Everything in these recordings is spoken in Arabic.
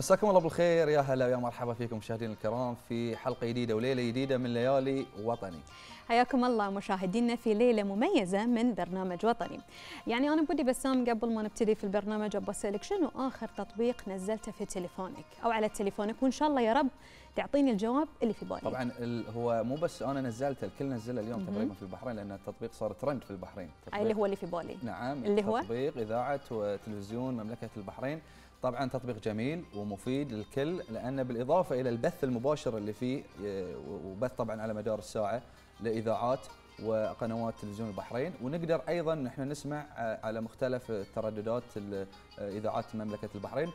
مساكم الله بالخير يا هلا ويا مرحبا فيكم مشاهدينا الكرام في حلقة جديدة وليلة جديدة من ليالي وطني. حياكم الله مشاهدينا في ليلة مميزة من برنامج وطني. يعني أنا بدي بسام قبل ما نبتدي في البرنامج ابى أسألك شنو آخر تطبيق نزلته في تليفونك أو على تليفونك وإن شاء الله يا رب تعطيني الجواب اللي في بالي. طبعا هو مو بس أنا نزلته الكل نزله اليوم تقريبا في البحرين لأن التطبيق صار ترند في البحرين. اللي هو اللي في بالي. نعم اللي هو تطبيق إذاعة وتلفزيون مملكة البحرين. طبعا تطبيق جميل ومفيد للكل لأنه بالإضافة إلى البث المباشر اللي فيه وبث طبعا على مدار الساعة لإذاعات وقنوات تلفزيون البحرين. ونقدر أيضا نحن نسمع على مختلف ترددات إذاعات مملكة البحرين.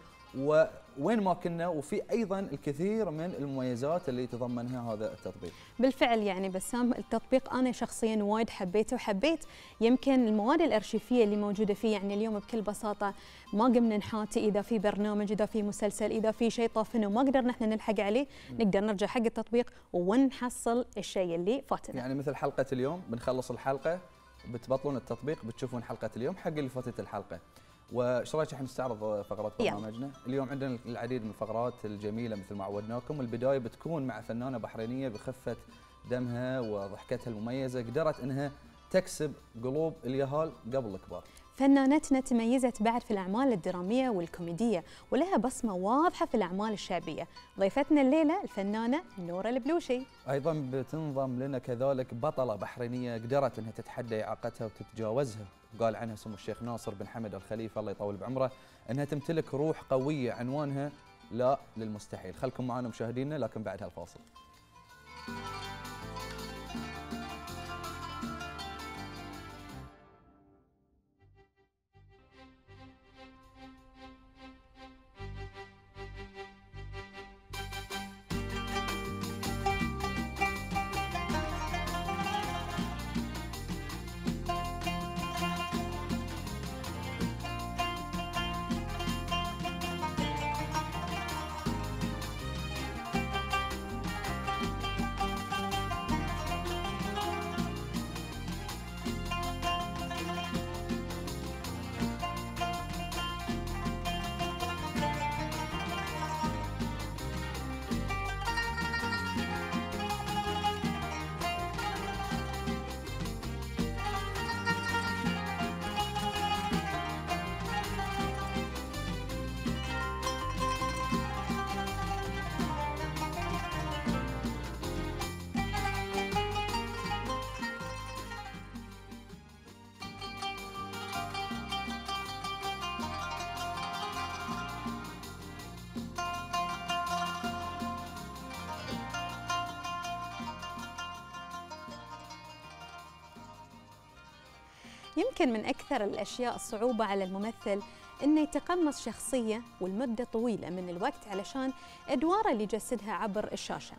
وين ما كنا وفي أيضا الكثير من المميزات اللي يتضمنها هذا التطبيق. بالفعل يعني بسام التطبيق أنا شخصيا وايد حبيته وحبيت يمكن المواد الأرشيفية اللي موجودة فيه يعني اليوم بكل بساطة ما قمنا نحاتي إذا في برنامج إذا في مسلسل إذا في شيء طافنا وما قدرنا إحنا نلحق عليه نقدر نرجع حق التطبيق ونحصل الشيء اللي فاتنا. يعني مثل حلقة اليوم بنخلص الحلقة بتبطلون التطبيق بتشوفون حلقة اليوم حق اللي فاتت الحلقة. وايش رايك إحنا نستعرض فقرات برنامجنا؟ اليوم عندنا العديد من الفقرات الجميلة مثل ما عودناكم، البداية بتكون مع فنانة بحرينية بخفة دمها وضحكتها المميزة قدرت إنها تكسب قلوب اليهال قبل الكبار. فنانتنا تميزت بعد في الأعمال الدرامية والكوميدية ولها بصمة واضحة في الأعمال الشعبية. ضيفتنا الليلة الفنانة نورة البلوشي. أيضا بتنضم لنا كذلك بطلة بحرينية قدرت أنها تتحدى إعاقتها وتتجاوزها. وقال عنها سمو الشيخ ناصر بن حمد الخليفة الله يطول بعمره أنها تمتلك روح قوية عنوانها لا للمستحيل. خلكم معنا مشاهدينا لكن بعد هالفاصل. أكثر الأشياء الصعوبة على الممثل أنه يتقمص شخصية والمدة طويلة من الوقت علشان أدواره اللي يجسدها عبر الشاشة.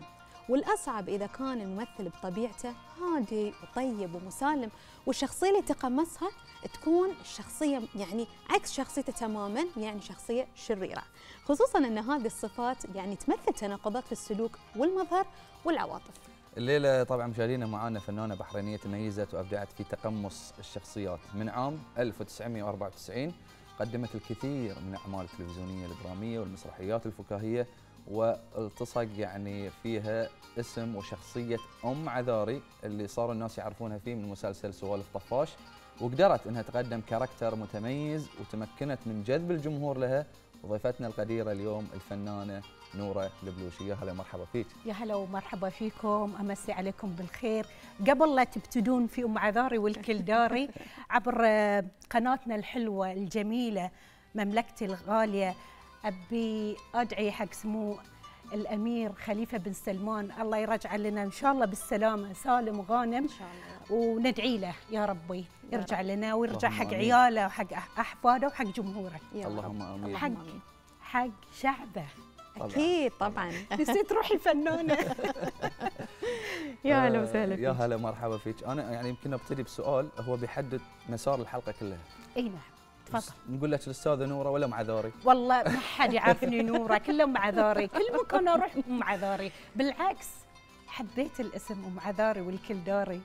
والأصعب إذا كان الممثل بطبيعته هادي وطيب ومسالم والشخصية اللي تقمصها تكون الشخصية يعني عكس شخصيته تماما يعني شخصية شريرة. خصوصا أن هذه الصفات يعني تمثل تناقضات في السلوك والمظهر والعواطف. الليلة طبعا مشاهدينا معانا فنانة بحرينية تميزت وأبدعت في تقمص الشخصيات. من عام 1994 قدمت الكثير من الاعمال التلفزيونية الدراميه والمسرحيات الفكاهية والتصق يعني فيها اسم وشخصية أم عذاري اللي صار الناس يعرفونها فيه من مسلسل سوالف طفاش وقدرت إنها تقدم كاركتر متميز وتمكنت من جذب الجمهور لها وضيفتنا القديرة اليوم الفنانة نورة البلوشي يا هلا مرحبا فيك. يا هلا ومرحبا فيكم. أمسي عليكم بالخير. قبل لا تبتدون في أم عذاري والكل داري عبر قناتنا الحلوة الجميلة مملكتي الغالية أبي أدعي حق سمو الأمير خليفة بن سلمان. الله يرجع لنا إن شاء الله بالسلامة. سالم وغانم. إن شاء الله. وندعي له يا ربي. يرجع لنا ويرجع حق عياله وحق أحفاده وحق جمهوره. اللهم آمين. حق حق شعبه. أكيد طبعا. نسيت روحي فنانه يا هلا وسهلا يا هلا مرحبا فيك. أنا يعني يمكن أبتدي بسؤال هو بيحدد مسار الحلقة كلها. إي نعم. تفضل. نقول لك الأستاذة نورة ولا أم عذاري؟ والله ما حد يعرفني نورة كله أم عذاري كل مكان أروح أم عذاري بالعكس حبيت الاسم ام عذاري والكل داري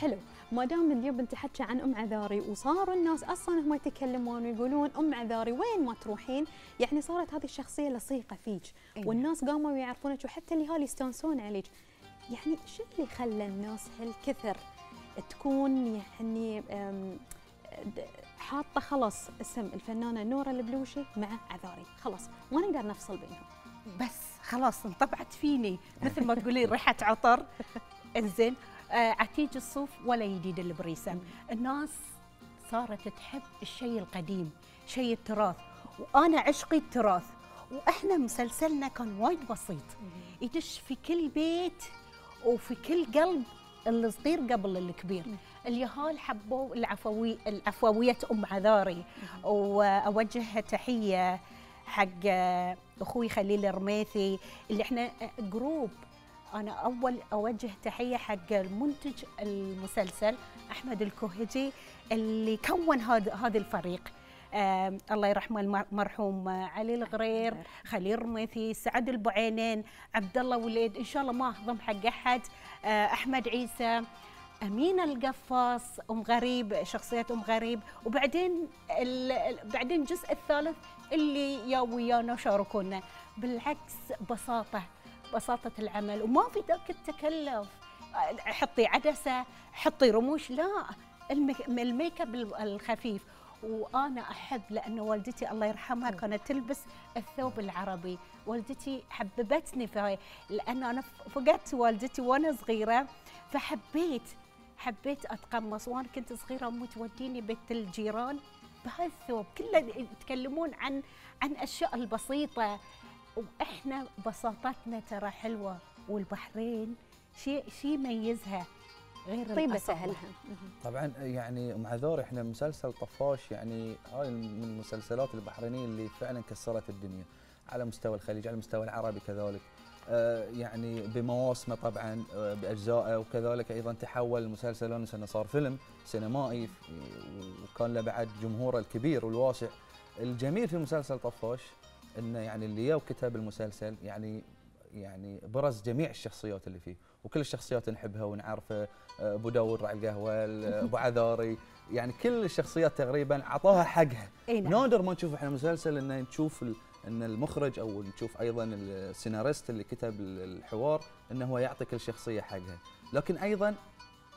حلو. ما دام اليوم انت حكي عن أم عذاري وصاروا الناس أصلا هم يتكلمون ويقولون أم عذاري وين ما تروحين؟ يعني صارت هذه الشخصية لصيقة فيك. إيه. والناس قاموا يعرفونك وحتى الاهالي يستانسون عليك. يعني شو اللي خلى الناس هالكثر تكون يعني حاطة خلاص اسم الفنانة نورة البلوشي مع عذاري؟ خلاص ما نقدر نفصل بينهم. بس خلاص انطبعت فيني. مثل ما تقولين ريحة عطر. إنزين عتيج الصوف ولا جديد البريسم الناس صارت تحب الشيء القديم شيء التراث. وأنا عشقي التراث. وإحنا مسلسلنا كان وايد بسيط. يدش في كل بيت وفي كل قلب الصغير قبل الكبير. اليهال حبوا العفوي العفوية أم عذاري. وأوجه تحية حق أخوي خليل الرميثي اللي إحنا جروب أنا أول أوجه تحية حق المنتج المسلسل أحمد الكوهجي اللي كون هذا هذا الفريق. آه الله يرحمه المرحوم علي الغرير خليل الرميثي سعد البعينين عبد الله وليد إن شاء الله ما أهضم حق أحد. آه أحمد عيسى أمينة القفاص أم غريب شخصية أم غريب وبعدين بعدين الجزء الثالث اللي يا ويانا شاركونا. بالعكس بساطة بساطة العمل وما في ذاك التكلف. حطي عدسة حطي رموش لا ال make ال make-up الخفيف. وأنا أحب لأن والدتي الله يرحمها كانت تلبس الثوب العربي. والدتي حببتني في لأن أنا فقدت والدتي وأنا صغيرة فحبيت حبيت أتقمص. وأنا كنت صغيرة أمي توديني بيت الجيران بهالثوب. كله يتكلمون عن عن أشياء البسيطة. وإحنا بساطتنا ترى حلوة والبحرين شيء شيء يميزها غير طيبة الأصالة. سهلها. طبعا يعني ام عذور إحنا مسلسل طفاش يعني هاي من المسلسلات البحرينية اللي فعلا كسرت الدنيا على مستوى الخليج على المستوى العربي كذلك. آه يعني بمواسمه طبعا آه بأجزائه وكذلك أيضا تحول المسلسل انه صار فيلم سينمائي وكان له بعد جمهوره الكبير والواسع. الجميل في مسلسل طفاش انه يعني اللي جا وكتب المسلسل يعني يعني برز جميع الشخصيات اللي فيه وكل الشخصيات نحبها ونعرفها أبو داود راعي القهوه أبو عذاري يعني كل الشخصيات تقريبا اعطاها حقها. نعم. نادر ما نشوف إحنا مسلسل ان نشوف إن المخرج أو نشوف أيضا السيناريست اللي كتب ال- الحوار إنه هو يعطي كل شخصية حقها. لكن أيضا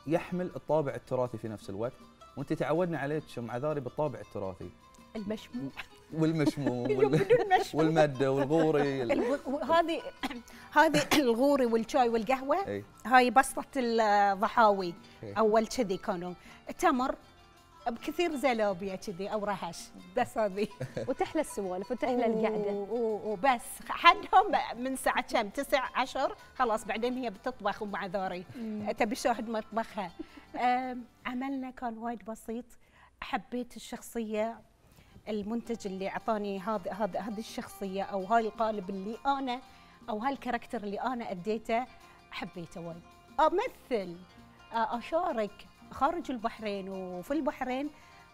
يحمل الطابع التراثي في نفس الوقت. وأنت تعودنا عليك ام عذاري بالطابع التراثي. المشموع. والمشموم والمدة والغوري هذه هذه الغوري والشاي والقهوة. إي. هاي بسطة الضحاوي. أول كذي كانوا. تمر بكثير زلابيا كذي أو رهش بس هذه وتحلى السوالف وتحلى القعدة. وبس. حدهم من ساعة كم؟ تسع عشر. خلاص بعدين هي بتطبخ ومع ذاري تبي شاهد مطبخها. آم، عملنا كان وايد بسيط. حبيت الشخصية. المنتج اللي أعطاني هذا هذا هذه الشخصية أو هاي القالب اللي أنا أو هالكاركتر اللي أنا أديته حبيته وايد. أمثل أشارك خارج البحرين وفي البحرين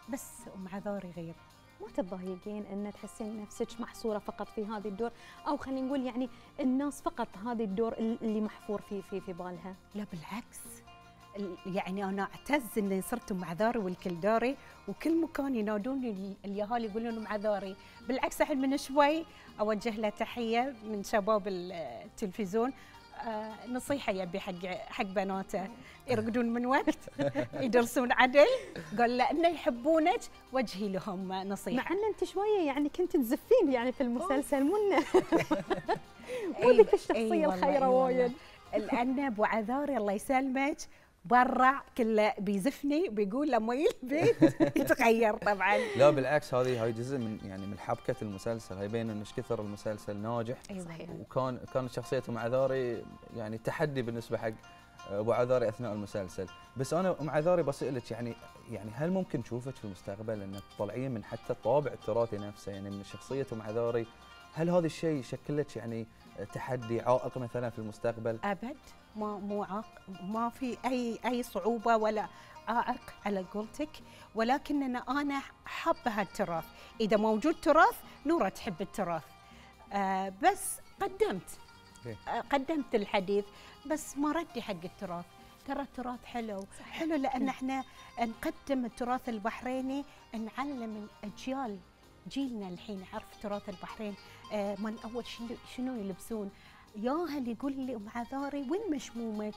بس مع ذاري غير. ما تتضايقين إن تحسين نفسك محصورة فقط في هذه الدور؟ أو خلينا نقول يعني الناس فقط هذه الدور اللي محفور في في في بالها؟ لا بالعكس. ال- يعني أنا أعتز إني صرت مع ذاري والكلداري وكل مكان ينادوني ال- اليهال يقولون مع ذاري. بالعكس الحين من شوي أوجه له تحية من شباب ال- التلفزيون. آه نصيحة يبي حق حق بناته. يرقدون من وقت يدرسون عدل. قال لأنه يحبونك وجهي لهم نصيحة. مع إن أنت شوية يعني كنت تزفين يعني في المسلسل مو مو إي- ذيك الشخصية والله، الخيرة والله. وايد. لأن ابو عذاري الله يسلمك. برا كله بيزفني بيقول لما البيت يتغير طبعا. لا بالعكس هذه هاي جزء من يعني من حبكة المسلسل. هاي إنه إيش كثر المسلسل ناجح. اي صحيح. وكان كانت شخصيه ام عذاري يعني تحدي بالنسبة حق أبو عذاري أثناء المسلسل. بس أنا ام عذاري بسالك يعني يعني هل ممكن نشوفك في المستقبل إنك تطلعين من حتى الطابع التراثي نفسه؟ يعني من شخصيه ام عذاري هل هذا الشيء يشكل لك يعني تحدي عائق مثلا في المستقبل؟ أبد. ما مو عاق ما في اي أي صعوبة ولا عائق على قولتك. ولكن أنا حابة هالتراث. إذا موجود تراث نورة تحب التراث. آه بس قدمت. إيه. آه قدمت الحديث بس ما ردي حق التراث. ترى التراث حلو. صحيح. حلو لأن إحنا نقدم التراث البحريني نعلم الأجيال جيلنا الحين يعرف تراث البحرين. آه من أول شنو يلبسون؟ ياهل يقول لي ام عذاري وين مشمومك؟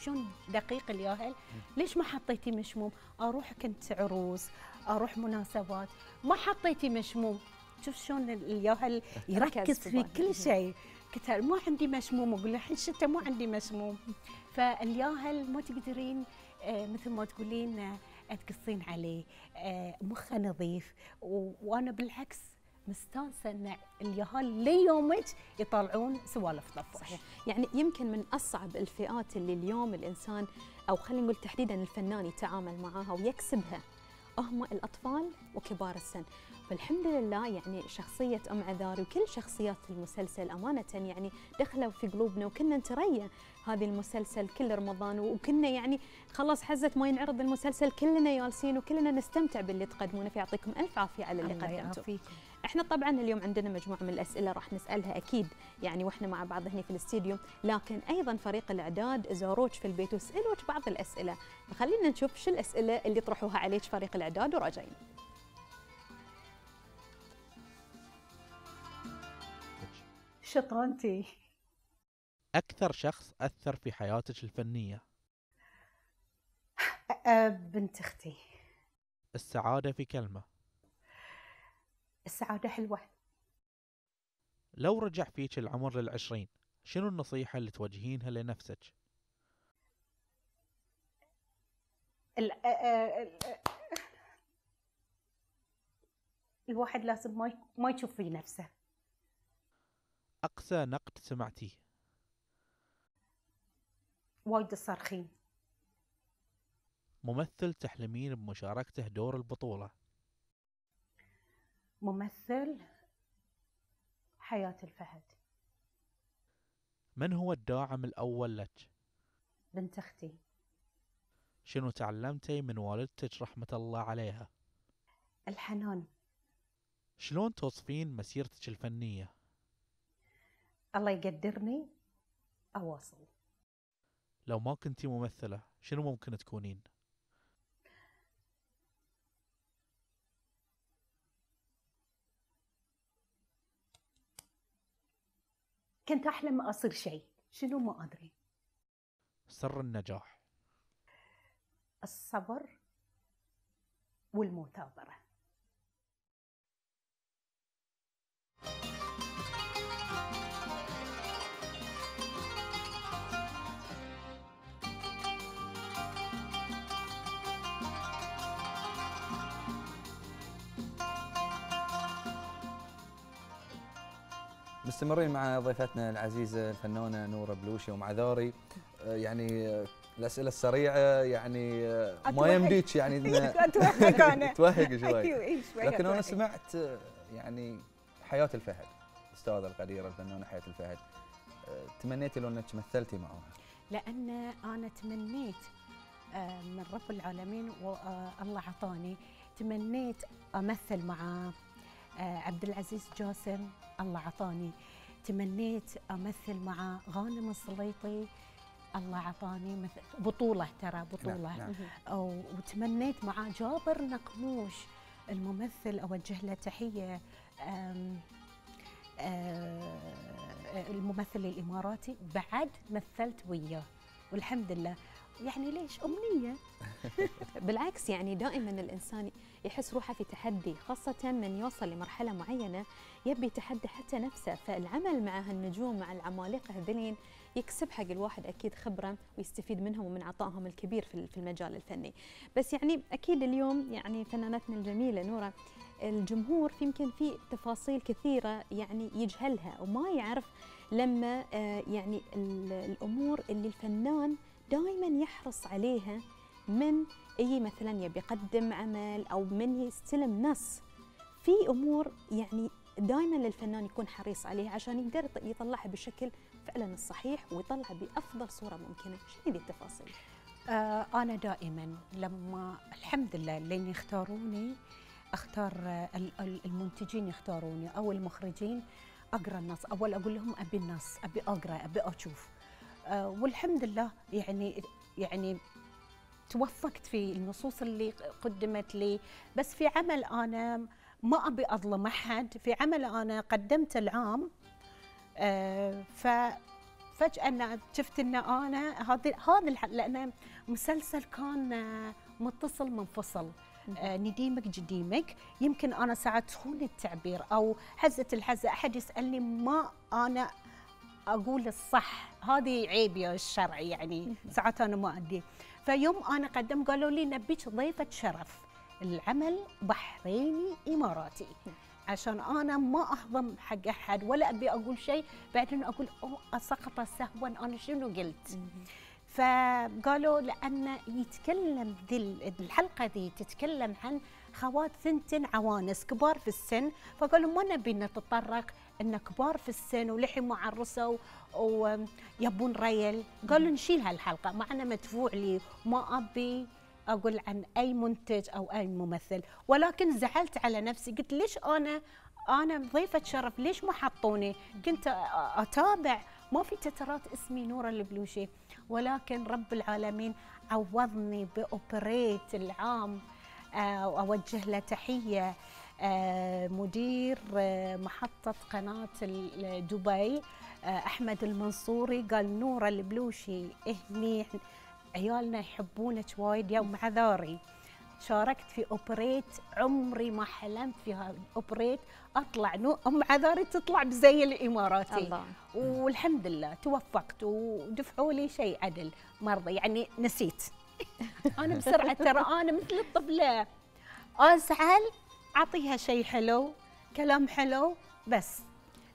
شلون دقيق الياهل؟ ليش ما حطيتي مشموم؟ أروح كنت عروس، أروح مناسبات، ما حطيتي مشموم، شوف شلون الياهل يركز في كل شيء. قلت ما عندي مشموم أقول له الحين الشتاء ما عندي مشموم فالياهل ما تقدرين آه مثل ما تقولين آه تقصين عليه آه مخه نظيف وأنا بالعكس مستانسة ان اليهال ليومك يطلعون سوالف طفش صحيح. يعني يمكن من أصعب الفئات اللي اليوم الإنسان أو خلينا نقول تحديدا الفنان يتعامل معاها ويكسبها هم الأطفال وكبار السن. فالحمد لله يعني شخصية أم عذاري وكل شخصيات المسلسل أمانة يعني دخلوا في قلوبنا وكنا نتريا هذه المسلسل كل رمضان وكنا يعني خلاص حزت ما ينعرض المسلسل كلنا جالسين وكلنا نستمتع باللي تقدمونه. فيعطيكم ألف عافية على اللي قدمتوه إحنا طبعا اليوم عندنا مجموعة من الأسئلة راح نسألها أكيد يعني وإحنا مع بعض هنا في الاستديو. لكن أيضا فريق الإعداد زاروك في البيت وسالوك بعض الأسئلة. فخلينا نشوف شو الأسئلة اللي طرحوها عليك فريق الإعداد وراجعين. شطرنتي أكثر شخص أثر في حياتك الفنية؟ بنت أختي. السعادة في كلمة. السعادة حلوة. لو رجع فيك العمر للعشرين شنو النصيحة اللي توجهينها لنفسك؟ ال الواحد لازم ما ما يشوف في نفسه. أقسى نقد سمعتيه؟ وايد الصارخين ممثل تحلمين بمشاركته دور البطولة. ممثل حياة الفهد من هو الداعم الأول لك؟ بنت أختي شنو تعلمتي من والدتك رحمة الله عليها؟ الحنان شلون توصفين مسيرتك الفنية؟ الله يقدرني أواصل لو ما كنتي ممثلة شنو ممكن تكونين؟ كنت أحلم أصير شيء. شنو ما أدري. سر النجاح. الصبر والمثابرة. مستمرين مع ضيفتنا العزيزة الفنانة نورة بلوشي ومعذاري آه، يعني آه، الأسئلة السريعة يعني آه، ما يمديك يعني أتوهق أنا. توهق شوي. لكن أنا سمعت يعني حياة الفهد الاستاذه القديرة الفنانة حياة الفهد. تمنيتي لو إنك مثلتي معها لأن أنا تمنيت من رب العالمين والله عطاني تمنيت أمثل مع عبد العزيز جاسم الله عطاني تمنيت أمثل مع غانم السليطي الله عطاني بطولة ترى بطولة نعم. نعم. وتمنيت مع جابر نقموش الممثل أوجه له تحية آم آم الممثل الإماراتي بعد مثلت وياه والحمد لله يعني ليش؟ أمنية. بالعكس يعني دائما الإنسان يحس روحه في تحدي خاصة من يوصل لمرحلة معينة يبي يتحدى حتى نفسه فالعمل مع هالنجوم مع العمالقة هذلين يكسب حق الواحد أكيد خبرة ويستفيد منهم ومن عطائهم الكبير في المجال الفني. بس يعني أكيد اليوم يعني فنانتنا الجميلة نورة الجمهور يمكن في تفاصيل كثيرة يعني يجهلها وما يعرف لما آه، يعني الأمور اللي الفنان دائما يحرص عليها من أي مثلا يبي يقدم عمل أو من يستلم نص في أمور يعني دائما للفنان يكون حريص عليها عشان يقدر يطلعها بالشكل فعلا الصحيح ويطلعها بأفضل صورة ممكنة، شنو هذه التفاصيل؟ آه أنا دائما لما الحمد لله لين يختاروني أختار المنتجين يختاروني أو المخرجين أقرأ النص، أول أقول لهم أبي النص، أبي أقرأ، أبي أشوف. آه والحمد لله يعني يعني توفقت في النصوص اللي قدمت لي. بس في عمل أنا ما أبي أظلم أحد. في عمل أنا قدمته العام آه ففجاه أنا شفت أن أنا هذا هذا لأن مسلسل كان آه، متصل منفصل نديمك جديمك. يمكن أنا ساعات تخون التعبير أو حزة الحزة. أحد يسألني ما أنا أقول الصح. هذه عيب يا الشرعي يعني ساعات أنا ما أدري. فيوم أنا قدم قالوا لي نبيك ضيفة شرف العمل بحريني إماراتي. عشان أنا ما أهضم حق أحد ولا أبي أقول شيء بعدين أقول أوه سقط سهوا أنا شنو قلت؟ فقالوا لأن يتكلم ذي الحلقة ذي تتكلم عن خوات ثنتن عوانس كبار في السن. فقالوا ما نبي نتطرق إن كبار في السن ولحي ما عرسوا ويبون ريل. قالوا نشيل هالحلقة. مع انه مدفوع لي. ما أبي أقول عن أي منتج أو أي ممثل. ولكن زعلت على نفسي. قلت ليش أنا أنا ضيفة شرف ليش ما حطوني؟ كنت أتابع. ما في تترات اسمي نورة البلوشي. ولكن رب العالمين عوضني بأوبريت العام. آه، وأوجه له تحية. آه، مدير آه، محطة قناة دبي أحمد المنصوري قال نورة البلوشي هني عيالنا يحبونك وايد يا ام عذاري شاركت في أوبريت عمري ما حلمت في أوبريت أطلع إنه أم عذاري تطلع بزي الإماراتي. الله. والحمد لله توفقت ودفعوا لي شيء عدل مرضى يعني نسيت. أنا بسرعة ترى أنا مثل الطفلة. ازعل أعطيها شيء حلو كلام حلو بس.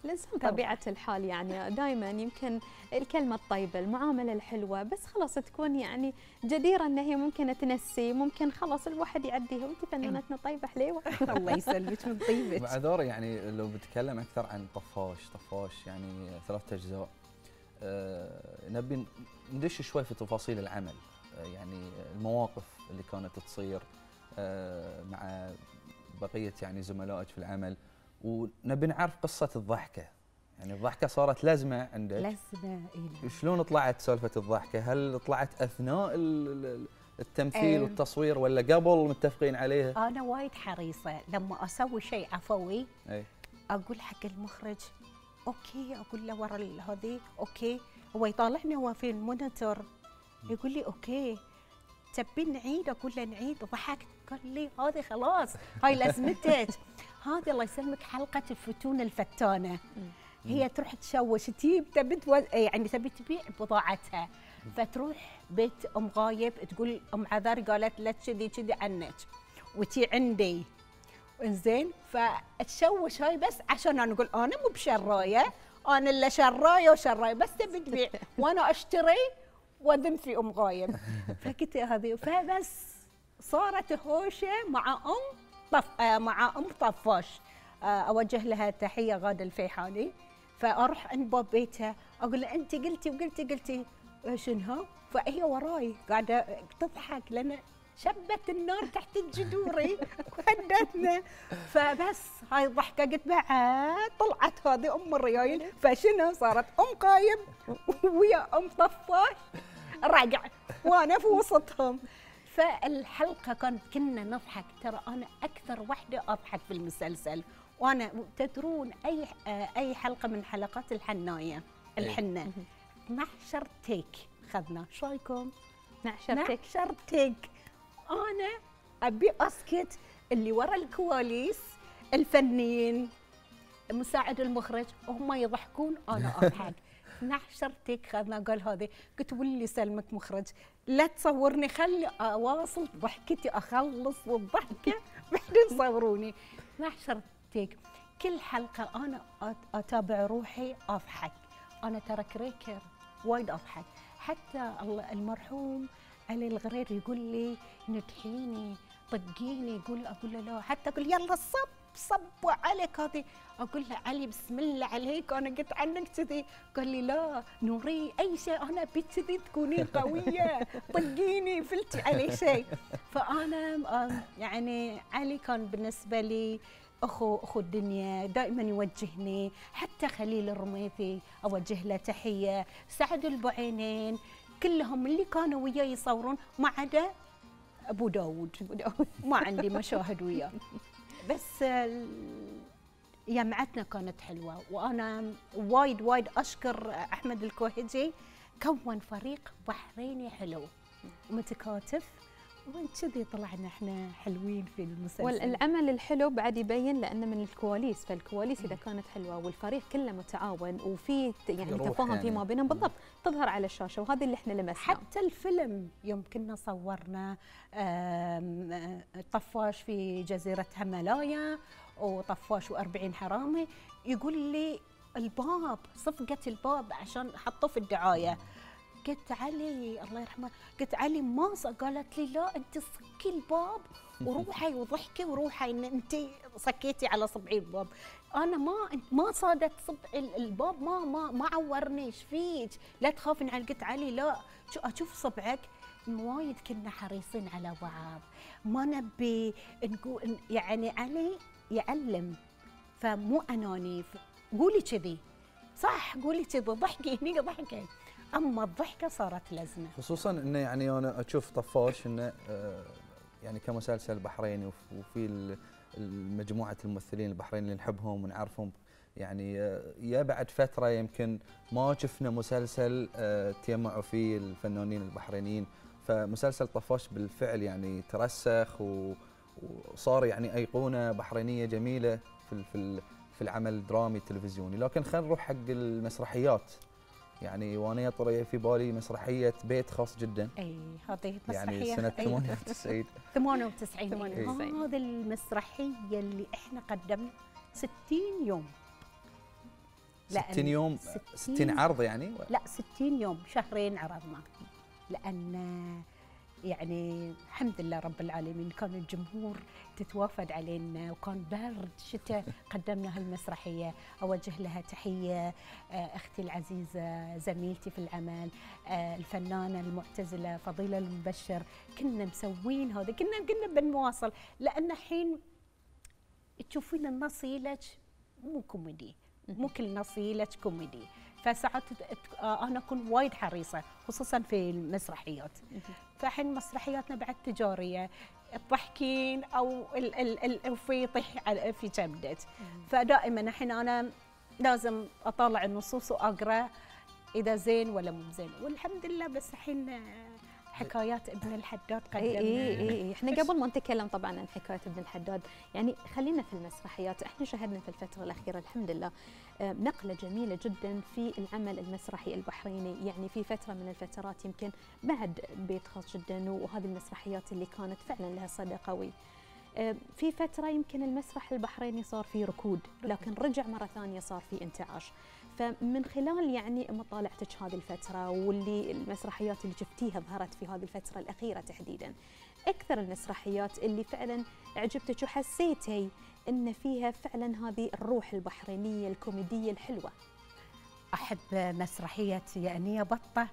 الإنسان طبيعة الحال يعني دائما يمكن الكلمة الطيبة المعاملة الحلوة بس خلاص تكون يعني جديرة إن هي ممكن تنسي ممكن خلاص الواحد يعديها وانت فنانتنا طيبة حليوة. الله يسلمك من طيبك معذوره يعني لو بتكلم أكثر عن طفاش طفاش يعني ثلاث أجزاء أه نبي ندش شوي في تفاصيل العمل أه يعني المواقف اللي كانت تصير أه مع بقية يعني زملائك في العمل ونبي نعرف قصة الضحكة. يعني الضحكة صارت لازمة عندك. لازمة إيه شلون طلعت سالفة الضحكة؟ هل طلعت أثناء التمثيل والتصوير ولا قبل متفقين عليها؟ أنا وايد حريصة. لما أسوي شيء عفوي أي. أقول حق المخرج أوكي. أقول له ورا هذه okay. هو يطالعني هو في ال monitor يقول لي okay. تبين نعيد؟ أقول له نعيد. ضحكت. قال لي هذه خلاص هاي لازمتك هذه الله يسلمك حلقة الفتون الفتانه هي تروح تشوش تجيب تبي يعني تبي تبيع بضاعتها. فتروح بيت أم غايب تقول أم عذاري قالت لا كذي كذي عنك. وتي عندي. إنزين فتشوش هاي بس عشان أنا أقول أنا مو بشراية. أنا الا شراية وشراية بس تبي تبيع. وأنا أشتري وأذم في أم غايب. فقلت هذه فبس صارت هوشة مع أم طف آه، مع أم طفاش. آه، أوجه لها تحية غادة الفيحاني. فأروح عند باب بيتها أقول لها انت قلتي وقلتي قلتي. شنو؟ فهي وراي. قاعدة تضحك لأن شبت النار تحت جذوري وهدتنا فبس هاي الضحكة قلت بعد طلعت هذه أم الريايل. فشنو؟ صارت أم قايم ويا أم طفاش. رقع وأنا في وسطهم. فالحلقة كانت كنا نضحك. ترى أنا أكثر وحدة أضحك في المسلسل. وأنا تدرون أي أي حلقة من حلقات الحناية الحنة. 12 تيك. اخذنا شو رأيكم؟ 12 تيك. 12 تيك. أنا أبي أسكت اللي ورا الكواليس الفنيين مساعد المخرج هم يضحكون أنا أضحك. 12 تيك خذنا قال هذه. قلت واللي سلمك مخرج. لا تصورني خلي أواصل ضحكتي أخلص والضحكه بعدين صوروني 12 تيك كل حلقة أنا أتابع روحي أضحك. أنا ترى كريكر وايد أضحك. حتى المرحوم علي الغرير يقول لي نتحيني طقيني. يقول أقول له لا حتى أقول يلا صب. صبوا عليك هذه. أقول له علي بسم الله عليك أنا قلت عنك كذي. قال لي لا نوري أي شيء أنا ابي كذي تكوني قوية طقيني فلتي علي شيء. فأنا يعني علي كان بالنسبة لي أخو أخو الدنيا دائما يوجهني حتى خليل الرميثي أوجه له تحية. سعد البعينين كلهم اللي كانوا وياي يصورون ما عدا أبو داود ما عندي مشاهد وياه. بس جمعتنا كانت حلوة وأنا وايد وايد أشكر أحمد الكوهجي كون فريق بحريني حلو متكاتف. وكذي طلعنا إحنا حلوين في المسلسل. والعمل الحلو بعد يبين لأنه من الكواليس فالكواليس إذا كانت حلوة والفريق كله متعاون وفي يعني تفاهم يعني. فيما بينهم بالضبط تظهر على الشاشة وهذا اللي إحنا لمسناه. حتى الفيلم يوم كنا صورنا آه، طفاش في جزيرة هملايا وطفاش وأربعين حرامي يقول لي الباب صفقة الباب عشان حطوه في الدعاية. قلت علي الله يرحمه قلت علي ما قالت لي لا أنت صكي الباب وروحي وضحكي وروحي إن أنت صكيتي على صبعي الباب. أنا ما ما صادت صبع ال- الباب ما ما ما عورني إيش فيك؟ لا تخافين على قلت علي لا. شو أشوف صبعك وايد كنا حريصين على بعض. ما نبي نقول يعني علي يعلم فمو أناني قولي كذي. صح قولي كذي ضحكي هني ضحكي أما الضحكة صارت لزمة. خصوصا انه يعني أنا أشوف طفاش إنه آه، يعني كمسلسل بحريني وف- وفي المجموعة الممثلين البحرينيين اللي نحبهم ونعرفهم يعني آه، يا بعد فترة يمكن ما شفنا مسلسل آه، تجمعوا فيه الفنانين البحرينيين. فمسلسل طفاش بالفعل يعني ترسخ وصار يعني أيقونة بحرينية جميلة في في العمل الدرامي التلفزيوني لكن خلينا نروح حق المسرحيات. يعني وأنا يطري في بالي مسرحية بيت خاص جدا. أي هذه يعني مسرحية سنة أي. 98 98 98. هذه المسرحية اللي إحنا قدمنا 60 يوم. لأن 60 يوم 60 عرض يعني؟ لا 60 يوم شهرين عرضنا. لأن يعني الحمد لله رب العالمين كان الجمهور تتوافد علينا وكان برد شتاء قدمنا هالمسرحية. أوجه لها تحية آه، أختي العزيزة زميلتي في العمل آه، الفنانة المعتزلة فضيلة المبشر. كنا مسوين هذا كنا كنا بنواصل. لأن الحين تشوفين النص ييلج مو كوميدي مو كل نص ييلج كوميدي. فساعات آه، أنا أكون وايد حريصة خصوصا في المسرحيات. فحين مسرحياتنا بعد تجارية تضحكين أو ال ال ال وفي يطيح في كبدك فدائما الحين أنا لازم اطالع النصوص وأقرأ إذا زين ولا مو زين. والحمد لله بس الحين حكايات ابن الحداد قدمنا إي إي إي. إحنا قبل ما نتكلم طبعا عن حكاية ابن الحداد يعني خلينا في المسرحيات. إحنا شهدنا في الفترة الأخيرة الحمد لله آه، نقلة جميلة جدا في العمل المسرحي البحريني. يعني في فترة من الفترات يمكن بعد بيت خاص جدا وهذه المسرحيات اللي كانت فعلا لها صدى قوي. آه، في فترة يمكن المسرح البحريني صار فيه ركود. لكن رجع مرة ثانية صار فيه انتعاش. فمن خلال يعني مطالعتك هذه الفترة واللي المسرحيات اللي شفتيها ظهرت في هذه الفترة الأخيرة تحديدا أكثر المسرحيات اللي فعلا عجبتك وحسيتي أن فيها فعلا هذه الروح البحرينية الكوميدية الحلوة أحب مسرحية يانيه بطة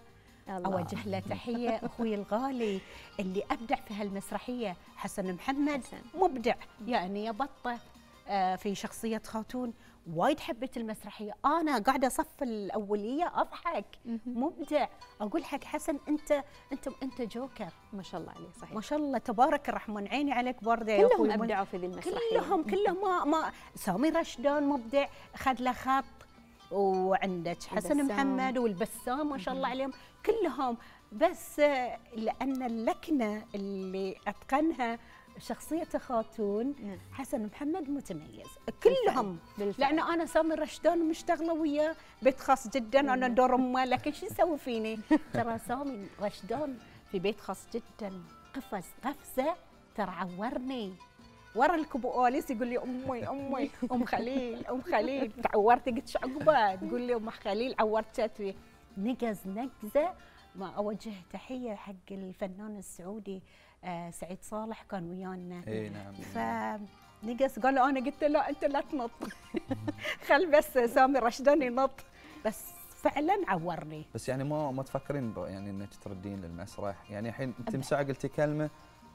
الله. أوجه له تحية أخوي الغالي اللي أبدع في هالمسرحية حسن محمد حسن. مبدع يعني يا بطة آه، في شخصية خاتون وايد حبيت المسرحية. أنا قاعدة أصف الأولية أضحك. مبدع. أقول حق حسن أنت أنت أنت جوكر. ما شاء الله عليه صحيح. ما شاء الله. تبارك الرحمن. عيني عليك برده يا كلهم أخوي. أبدعوا في ذي المسرحية. كلهم كلهم ما ما. سامي رشدان مبدع. خذ له خط. وعندك حسن البسام. محمد والبسام ما شاء الله عليهم. كلهم. بس آه، لأن اللكنة اللي أتقنها شخصية خاتون نعم. حسن محمد متميز. كلهم. لأن أنا سامي رشدان مشتغلة وياه بيت خاص جدا أنا دور أمه لكن شو يسوي فيني؟ ترى سامي رشدان في بيت خاص جدا. قفز قفزة ترى عورني. ورا الكبو اليس يقول لي أمي أمي أم خليل أم خليل. تعورتي قلت شو عقبة؟ تقول لي أم خليل عورت نقز نقزه ما أوجه تحية حق الفنان السعودي آه سعيد صالح كان ويانا. إي نعم. فنقص قال له أنا قلت له لا أنت لا تنط. خل بس سامي رشدان ينط. بس فعلا عورني. بس يعني ما ما تفكرين يعني إنك تردين للمسرح؟ يعني الحين أنت من ساعه قلتي كلمة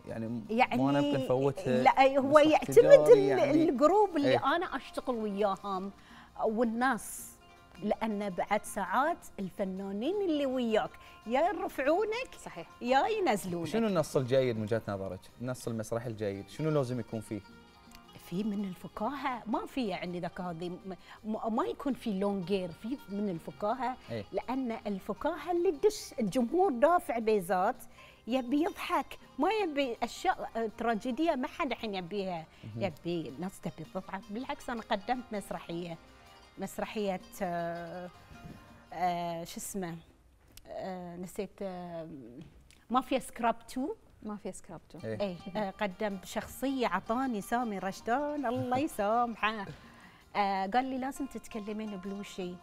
يعني, يعني ما نبغى نفوتها لا هو يعتمد يعني. الجروب اللي إيه. أنا أشتغل وياهم والناس. لأن بعد ساعات الفنانين اللي وياك يا يرفعونك صحيح. يا ينزلونك. شنو النص الجيد من وجهه نظرك؟ النص المسرحي الجيد، شنو لازم يكون فيه؟ في من الفكاهه ما في يعني ذاك هذه ما يكون في لونجير في من الفكاهه إيه. لأن الفكاهه اللي تدش الجمهور دافع بيزات يبي يضحك. ما يبي أشياء آه، تراجيدية ما حد الحين يبيها. يبي الناس تبي تضحك. بالعكس أنا قدمت مسرحية. مسرحية آه آه شو اسمه آه نسيت آه مافيا سكراب 2 مافيا scrap two إيه. اي آه، قدم شخصيه عطاني سامي رشدان الله يسامحه. آه، قال لي لازم تتكلمين بلوشي.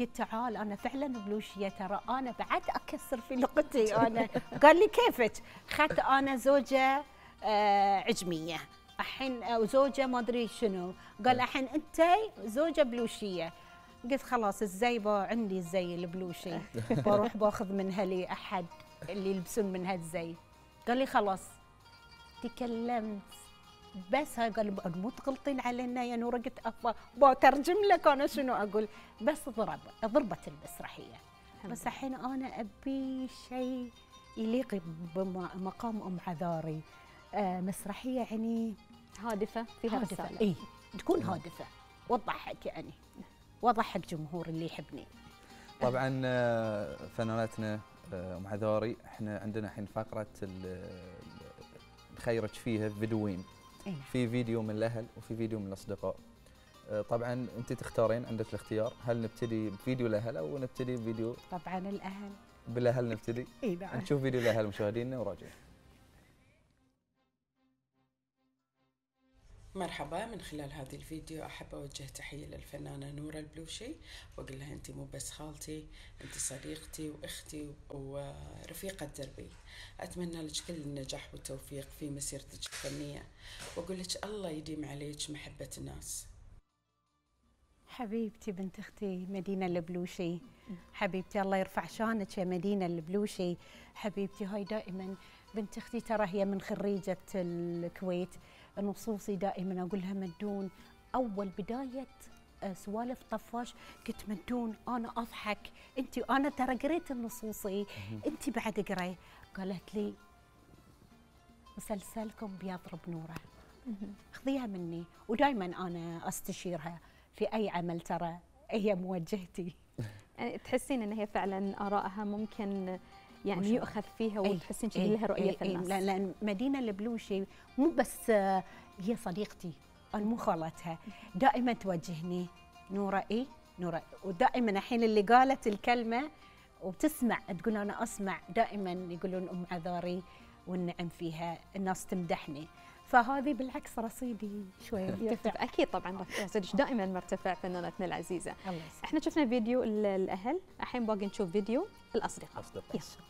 قلت تعال أنا فعلا بلوشيه ترى. أنا بعد أكسر في لغتي أنا قال لي كيفك؟ خدت أنا زوجة آه، عجمية. الحين آه، زوجه ما أدري شنو. قال الحين أنت زوجة بلوشية. قلت خلاص الزيبه عندي الزي البلوشي. بروح بأخذ منها لي أحد اللي يلبسون من هالزي قال لي خلاص. تكلمت. بس هاي قال مو تغلطين علينا يا نورة؟ قلت أفا بترجم لك أنا شنو أقول. بس ضرب ضربت المسرحية. بس الحين أنا أبي شيء يليق بمقام أم عذاري. آه مسرحية يعني هادفة فيها رساله إي تكون هادفة. وتضحك يعني. وضحك جمهور اللي يحبني. طبعا آه، فنانتنا آه، أم عذاري إحنا عندنا الحين فقرة نخيرك فيها فيديوين. إيه. في فيديو من الأهل وفي فيديو من الأصدقاء. آه، طبعا أنت تختارين عندك الاختيار. هل نبتدي بفيديو الاهل أو نبتدي بفيديو طبعا الأهل. بالأهل نبتدي؟ إي نعم. نشوف فيديو الاهل مشاهدينا وراجعين. مرحبا من خلال هذه الفيديو أحب أوجه تحية للفنانة نورة البلوشي وأقول لها أنت مو بس خالتي أنت صديقتي وأختي ورفيقة دربي. أتمنى لك كل النجاح والتوفيق في مسيرتك الفنية وأقول لك الله يديم عليك محبة الناس. حبيبتي بنت أختي مدينة البلوشي حبيبتي الله يرفع شانك يا مدينة البلوشي. حبيبتي هاي دائما بنت أختي ترى هي من خريجة الكويت. نصوصي دائما أقول لها مدون. أول بداية آه، سوالف طفاش. قلت مدون أنا أضحك. أنت أنا ترى قريت النصوصي. أنت بعد قري قالت لي مسلسلكم بيضرب نوره. خذيها مني. ودائما أنا أستشيرها في أي عمل ترى هي موجهتي. يعني تحسين إن هي فعلا آرائها ممكن يعني. يؤخذ فيها أي، وتحسين أي، كذا لها رؤية في أي، الناس. لأن- لأن مدينة البلوشي مو بس آه، هي صديقتي مو خالتها دائما توجهني. نورة اي نورة. ودائما الحين اللي قالت الكلمة وتسمع تقول أنا أسمع دائما يقولون أم عذاري والنعم فيها الناس تمدحني. فهذه بالعكس رصيدي شوي. يرتفع. أكيد طبعا رصيدك دائما مرتفع فنانتنا العزيزة. الله إحنا شفنا فيديو ال- الاهل الحين باقي نشوف فيديو الاصدقاء أصدقاء. يلا.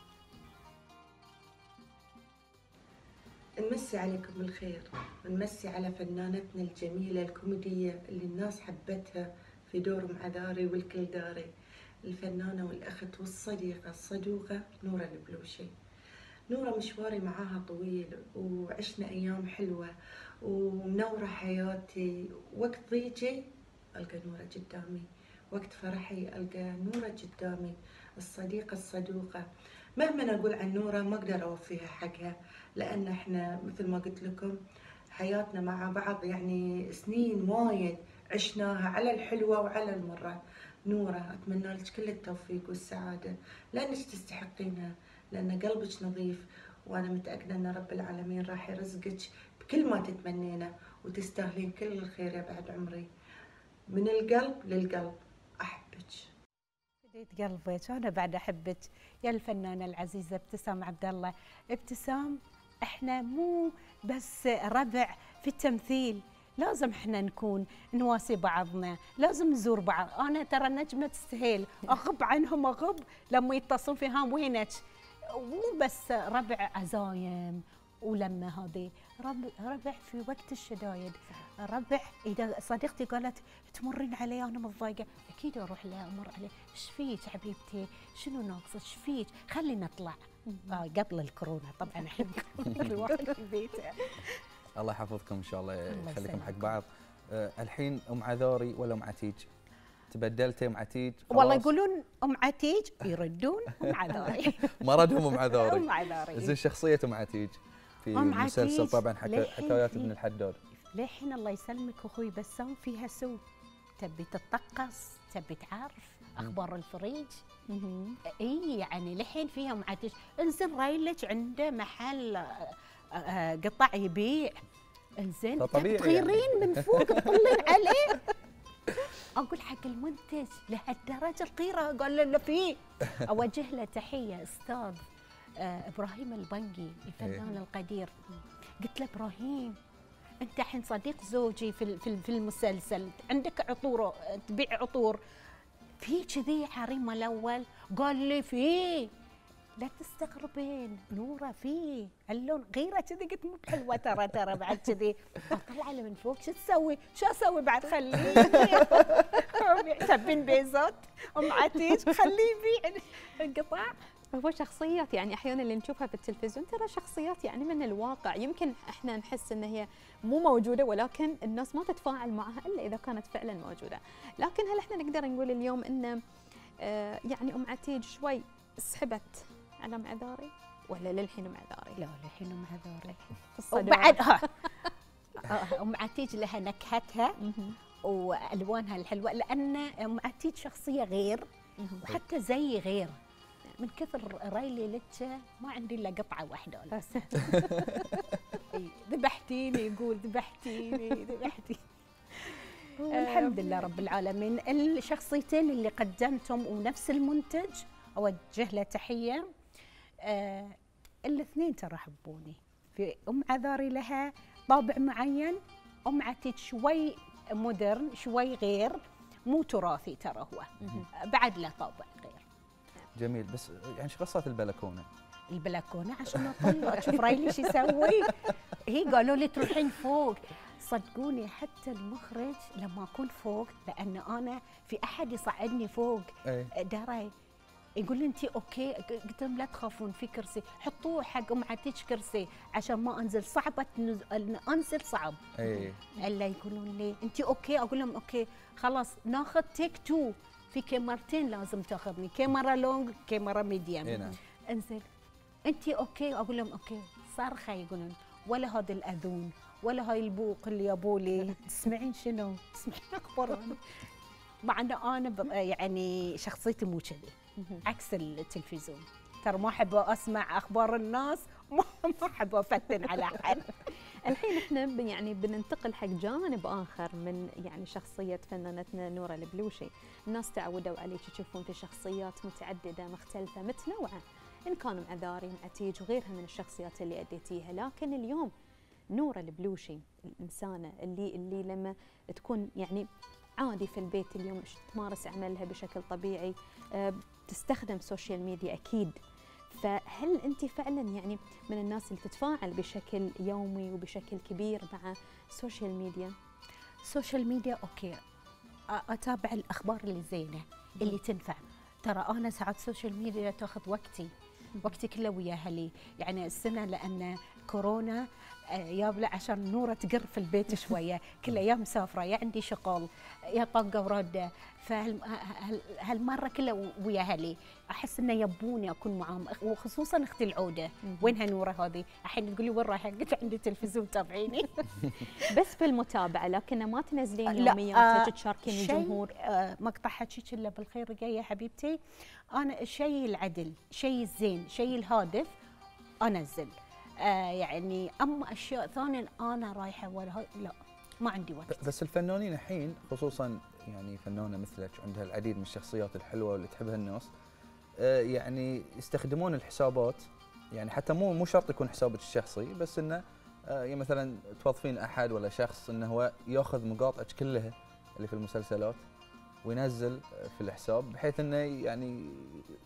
نمسي عليكم بالخير. ونمسي على فنانتنا الجميلة الكوميدية اللي الناس حبتها في دور ام عذاري والكل داري. الفنانة والأخت والصديقة الصدوقة نورة البلوشي. نورة مشواري معاها طويل وعشنا أيام حلوة ومنورة حياتي. وقت ضيقي ألقى نورة قدامي وقت فرحي ألقى نورة قدامي الصديقة الصدوقة. مهما أقول عن نورة ما أقدر أوفيها حقها لأن إحنا مثل ما قلت لكم حياتنا مع بعض يعني سنين وايد عشناها على الحلوة وعلى المرة. نورة أتمنى لك كل التوفيق والسعادة. لأنك تستحقينها لأن قلبك نظيف وأنا متأكدة أن رب العالمين راح يرزقك بكل ما تتمنينه وتستاهلين كل الخير يا بعد عمري. من القلب للقلب أحبك. فديت قلبك أنا بعد أحبك. يا الفنانة العزيزة ابتسام عبد الله. ابتسام إحنا مو بس ربع في التمثيل. لازم إحنا نكون نواسي بعضنا لازم نزور بعض. أنا ترى نجمة السهيل أغب عنهم أغب. لما يتصلون في هام وينك؟ مو بس ربع عزايم ولما هذه ربع, ربع في وقت الشدايد ربع إذا صديقتي قالت تمرين علي أنا متضايقة أكيد أروح لها أمر عليه. إيش فيك حبيبتي؟ شنو ناقصك؟ إيش فيك؟ خلي نطلع. آه قبل الكورونا طبعا احب الواحد في بيته. الله يحفظكم إن شاء الله يخليكم حق. بعض. آه، الحين أم عذاري ولا أم عتيج؟ تبدلتي ام عتيج والله؟ يقولون أم عتيج يردون أم عذاري. مرضهم أم عذاري. أم عذاري. زين شخصيه ام عتيج في أم مسلسل عتيج طبعا حكا حكايات ابن الحداد. للحين الله يسلمك أخوي بسام فيها سوق تبي تتطقص تبي تعرف أخبار الفريج. إي يعني للحين فيها معتش انزين رايلك عنده محل آه، آه، قطع يبيع. انزين تغيرين من فوق تطلين عليه؟ أقول حق المنتج لهالدرجة الغيره قال له لا في أوجه له تحية أستاذ آه، إبراهيم البنقي الفنان القدير. قلت له إبراهيم أنت الحين صديق زوجي في في المسلسل عندك عطور تبيع عطور. في كذي حريم الأول؟ قال لي في لا تستغربين. نورة في اللون غيرة كذي. قلت مو بحلوه ترى ترى بعد كذي. اطلع له من فوق. شو تسوي؟ شو أسوي بعد؟ خليه. تبين بيزات أم عتيج. خليه يبيع القطع هو شخصيات يعني أحيانا اللي نشوفها في التلفزيون ترى شخصيات يعني من الواقع. يمكن إحنا نحس إن هي مو موجودة ولكن الناس ما تتفاعل معها إلا إذا كانت فعلا موجودة. لكن هل إحنا نقدر نقول اليوم إن آه، يعني أم عتيج شوي سحبت على ام عذاري ولا للحين ام عذاري لا هذول الصدى. وبعد ها. آه، ام عتيج لها نكهتها. وألوانها الحلوة لأن ام عتيج شخصية غير. وحتى زي غير. من كثر ريلي لك ما عندي إلا قطعة واحدة. ولا بس ذبحتيني يقول ذبحتيني ذبحتيني الحمد لله رب العالمين. الشخصيتين اللي قدمتهم ونفس المنتج أوجه له تحية. آه الاثنين ترى حبوني. في أم عذاري لها طابع معين أم عتيج شوي مودرن شوي غير مو تراثي ترى هو. بعد له طابع غير. جميل. بس يعني شو قصه البلكونة؟ البلكونة عشان أطلع شوف ريلي شو يسوي. هي قالوا لي تروحين فوق. صدقوني حتى المخرج لما أكون فوق لأن أنا في أحد يصعدني فوق. اي داري يقول لي أنت okay؟ قلت لهم لا تخافون في كرسي. حطوه حق أم عتيج كرسي عشان ما أنزل. صعبة انزل صعب. اي إلا يقولون لي أنت okay؟ أقول لهم okay. خلاص ناخذ take two في كاميرتين لازم تاخذني. كاميرا long كاميرا medium اي نعم. انزل أنت okay؟ أقول لهم okay. صرخة يقولون. ولا هذا الأذون ولا هاي البوق اللي يابوا لي. تسمعين شنو؟ تسمعين أخبار مع ان أنا يعني شخصيتي مو كذي. عكس التلفزيون. ترى ما أحب أسمع أخبار الناس ما أحب أفتن على احد الحين إحنا يعني بننتقل حق جانب آخر من يعني شخصية فنانتنا نورة البلوشي، الناس تعودوا عليك يشوفون في شخصيات متعددة مختلفة متنوعة. إن كانوا أم عذاري أم عتيج وغيرها من الشخصيات اللي أديتيها، لكن اليوم نورة البلوشي الإنسانة اللي اللي لما تكون يعني عادي في البيت اليوم تمارس عملها بشكل طبيعي آه، تستخدم social media أكيد. فهل أنت فعلا يعني من الناس اللي تتفاعل بشكل يومي وبشكل كبير مع ال social media ال social media okay. أتابع الأخبار اللي زينة اللي تنفع. ترى أنا ساعات ال social media تاخذ وقتي وقتي كله ويا أهلي يعني السنة لأن كورونا آه، يابلا عشان نورة تقر في البيت شوية. كل أيام مسافرة يا عندي شغل يا طاقة وراده فهالمره كلها ويا أهلي أحس إنه يبوني أكون معاهم وخصوصا أختي العودة. وينها نورة هذه؟ الحين تقولي وين رايحة؟ قلت عندي تلفزيون تابعيني. بس في المتابعة لكن ما تنزلين يومياتك آه، تشاركين الجمهور؟ آه مقطع حكيك إلا بالخير جاية حبيبتي. أنا الشيء العدل شيء الزين شيء الهادف أنزل. آه يعني اما أشياء ثانية أنا رايحة ولا لا ما عندي وقت. بس الفنانين الحين خصوصا يعني فنانة مثلك عندها العديد من الشخصيات الحلوة واللي تحبها الناس آه، يعني يستخدمون الحسابات يعني حتى مو مو شرط يكون حسابك الشخصي بس إنه آه، يعني مثلا توظفين أحد ولا شخص إنه هو يأخذ مقاطعك كلها اللي في المسلسلات وينزل في الحساب بحيث إنه يعني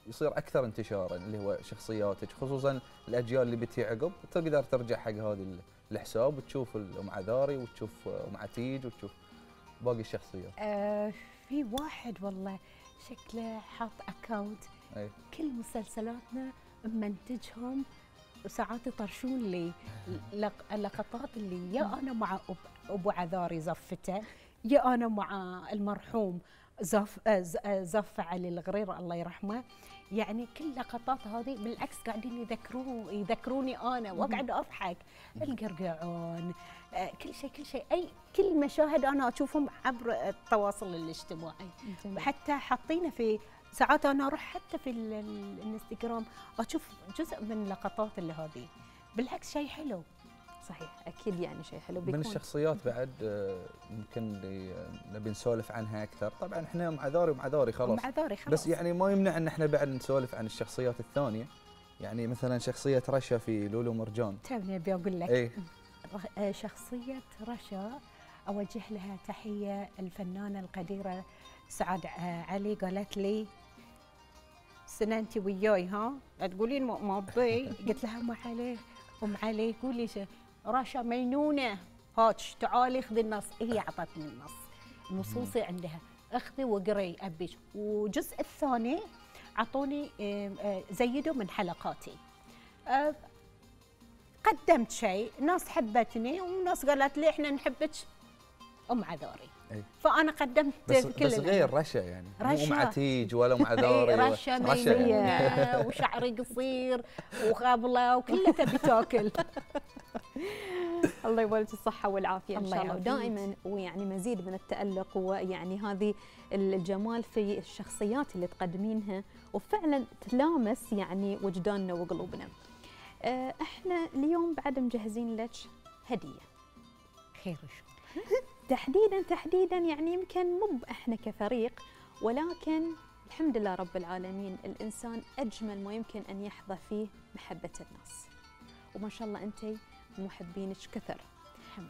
يصير أكثر انتشارا اللي هو شخصياتك خصوصا الأجيال اللي بتي عقب تقدر ترجع حق هذه الحساب وتشوف ام عذاري وتشوف ام عتيج وتشوف باقي الشخصيات. آه في واحد والله شكله حاط account أي. كل مسلسلاتنا منتجهم وساعات يطرشون لي لق- لقطات اللي يا أنا مع أبو عذاري زفته يا أنا مع المرحوم زف آه، آه، زف علي الغرير الله يرحمه. يعني كل لقطات هذه بالعكس قاعدين يذكرون يذكروني أنا وأقعد أضحك. القرقعون آه، كل شيء كل شيء. اي كل مشاهد أنا أشوفهم عبر التواصل الاجتماعي. جميل. حتى حاطينه في ساعات أنا أروح حتى في ال- ال- الإنستغرام أشوف جزء من اللقطات اللي هذه. بالعكس شيء حلو. صحيح أكيد يعني شيء حلو من بيكون. الشخصيات بعد آه، يمكن اللي آه، نبي نسولف عنها أكثر. طبعا إحنا مع ذاري ومع ذاري خلاص. مع ذاري خلاص. بس يعني ما يمنع إن إحنا بعد نسولف عن الشخصيات الثانية. يعني مثلا شخصية رشا في لولو مرجان. توني أبي أقول لك. اي رخ- آه، شخصية رشا أوجه لها تحية الفنانة القديرة سعاد آه، علي. قالت لي سنة أنت وياي ها؟ تقولين ما ما أبي قلت لها أم علي أم علي قولي ش- رشا مينونة. هاتش تعالي خذي النص. هي أعطتني النص. نصوصي عندها. اخذي واقري أبيش. والجزء الثاني أعطوني آه، آه، زيدوا من حلقاتي. آه، قدمت شيء. ناس حبتني وناس قالت لي إحنا نحبك. أم عذاري. أي. فأنا قدمت بس كل بس غير. رشا يعني. مو رشا. ام عتيج ولا ام عذاري. ولا- رشا يعني. وشعري قصير وخابله وكلها تبي تاكل. الله يولد الصحة والعافية إن الله شاء الله. ودائما ويعني مزيد من التألق ويعني هذه الجمال في الشخصيات اللي تقدمينها وفعلا تلامس يعني وجداننا وقلوبنا. آه، إحنا اليوم بعد مجهزين لك هدية خير شو تحديدا تحديدا يعني يمكن مو إحنا كفريق ولكن الحمد لله رب العالمين الإنسان أجمل ما يمكن أن يحظى فيه محبة الناس وما شاء الله انت محبينك كثر.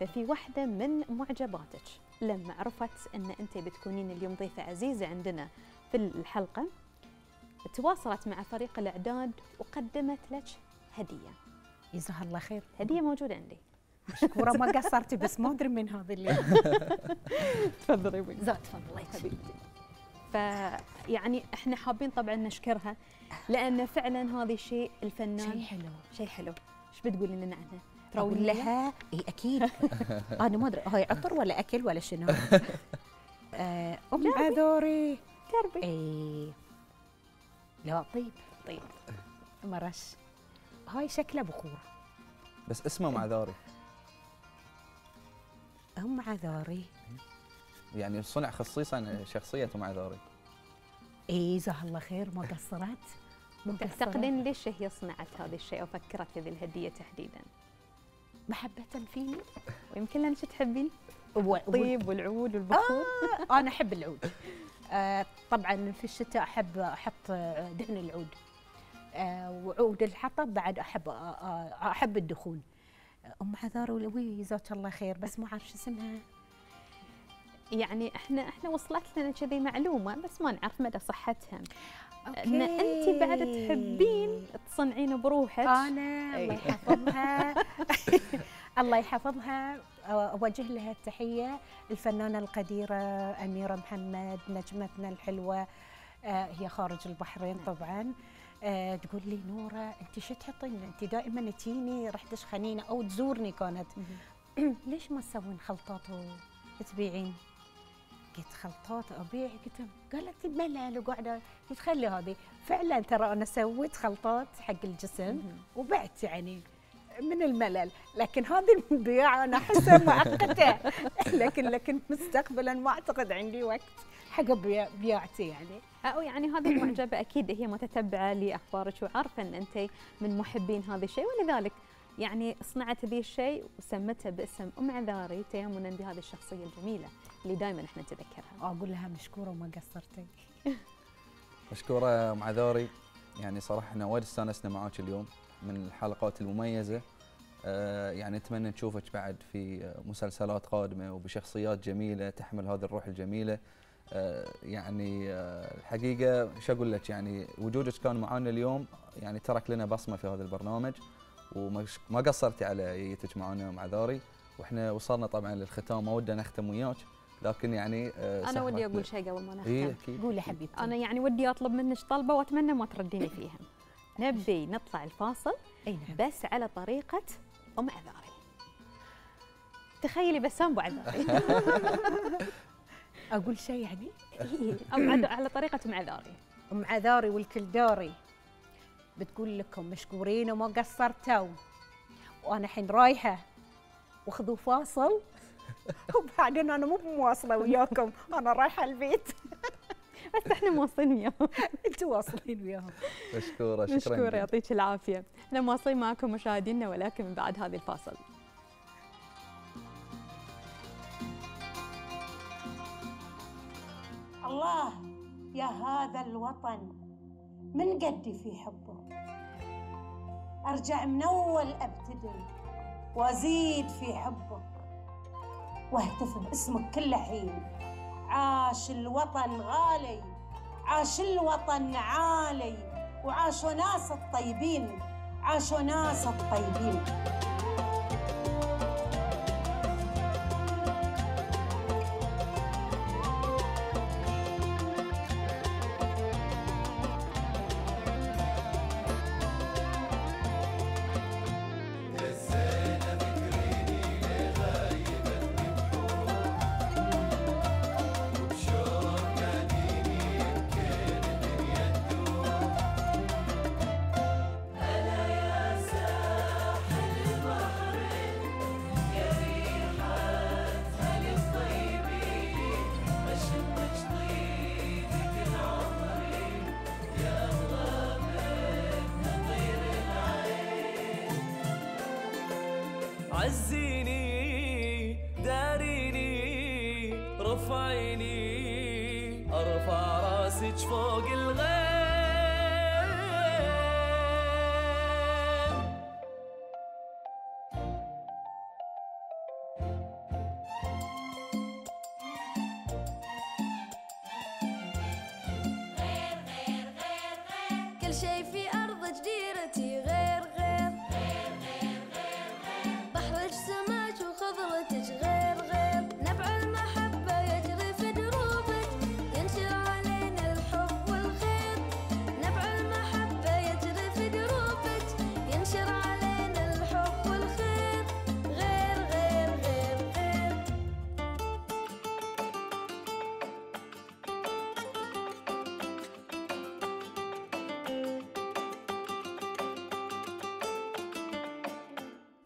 ففي واحدة من معجباتك لما عرفت إن أنت بتكونين اليوم ضيفة عزيزة عندنا في الحلقة تواصلت مع فريق الأعداد وقدمت لك هدية. جزاها الله خير. هدية موجودة عندي. مشكورة ما قصرتي بس ما أدري من هذا اللي تفضلي وين زاد تفضلي. حبيبتي. فيعني إحنا حابين طبعا نشكرها لأن فعلا هذا الشيء الفنان شيء حلو. شيء حلو. إيش بتقولي لنا عنها؟ أقول ترونية؟ لها اي أكيد. أنا ما أدري هاي عطر ولا أكل ولا شنو؟ آه، أم عذوري. دربي اي لا طيب طيب. مرش هاي شكلها بخور. بس اسمه ام عذاري أم عذاري يعني صنع خصيصا شخصية أم عذاري اي جزاها الله خير ما قصرت. تعتقدين ليش هي صنعت هذا الشيء أو فكرت في هذه الهدية تحديدا؟ محبة فيني؟ ويمكن لأنك تحبين الطيب والعود والبخور. أنا أحب العود. آه طبعا في الشتاء أحب أحط آه، دهن العود. آه وعود الحطب بعد أحب آه آه أحب الدخون أم عذار ولوي جزاك الله خير بس ما اعرف شو اسمها. يعني إحنا إحنا وصلت لنا كذي معلومة بس ما نعرف مدى صحتها. ان انت بعد تحبين تصنعين بروحك. أنا أي. الله يحفظها. الله يحفظها. أوجه لها التحية. الفنانة القديرة أميرة محمد نجمتنا الحلوة آه، هي خارج البحرين طبعا. آه، تقول لي نورة انت شو تحطين؟ انت دائما تجيني رح تشخنيني أو تزورني كانت. ليش ما تسوين خلطات وتبيعين؟ قلت خلطات أبيع قلت قالت ملل وقاعده قلت خلي هذه. فعلا ترى أنا سويت خلطات حق الجسم وبعت يعني من الملل. لكن هذه البيع أنا أحسها مؤقتة. لكن لكن مستقبلا ما أعتقد عندي وقت حق بياعتي يعني. أو يعني هذه المعجبة أكيد هي متتبعة لأخبارك وعارفة أن أنت من محبين هذا الشيء. ولذلك يعني صنعت ذي الشيء وسمتها باسم أم عذاري تيمنا بهذه الشخصية الجميلة اللي دائما إحنا نتذكرها. أقول لها مشكورة وما قصرتي مشكورة أم عذاري. يعني صراحة إحنا وايد استانسنا معاك اليوم من الحلقات المميزة. آه، يعني نتمنى نشوفك بعد في آه، مسلسلات قادمة وبشخصيات جميلة تحمل هذه الروح الجميلة. آه، يعني آه، الحقيقة شو أقول لك؟ يعني وجودك كان معنا اليوم يعني ترك لنا بصمة في هذا البرنامج. وما ما قصرتي على جيتك معنا مع ذاري وإحنا وصلنا طبعا للختام ما ودنا نختم وياك لكن يعني آه، أنا ودي أقول شيء قبل ما نختم. اي أكيد قولي حبيبتي أنا يعني ودي أطلب منك طلبة وأتمنى ما ترديني فيها. نبي نطلع الفاصل أي نعم بس على طريقة أم عذاري. تخيلي بسام أبو عذاري. أقول شيء يعني عد- على طريقة أم عذاري أم عذاري والكلداري بتقول لكم مشكورين وما قصرتوا. وأنا الحين رايحة وخذوا فاصل. وبعدين أنا مو مواصله وياكم أنا رايحة البيت. بس إحنا مواصلين وياهم. أنتوا واصلين وياهم. مشكورة شكرا مشكورة جداً. يعطيك العافية. إحنا مواصلين معكم مشاهدينا ولكن من بعد هذه الفاصل. الله يا هذا الوطن من قدي في حبه. أرجع من أول أبتدي وأزيد في حبك واهتف باسمك كل حين. عاش الوطن غالي عاش الوطن عالي وعاشوا ناس الطيبين عاشوا ناس الطيبين.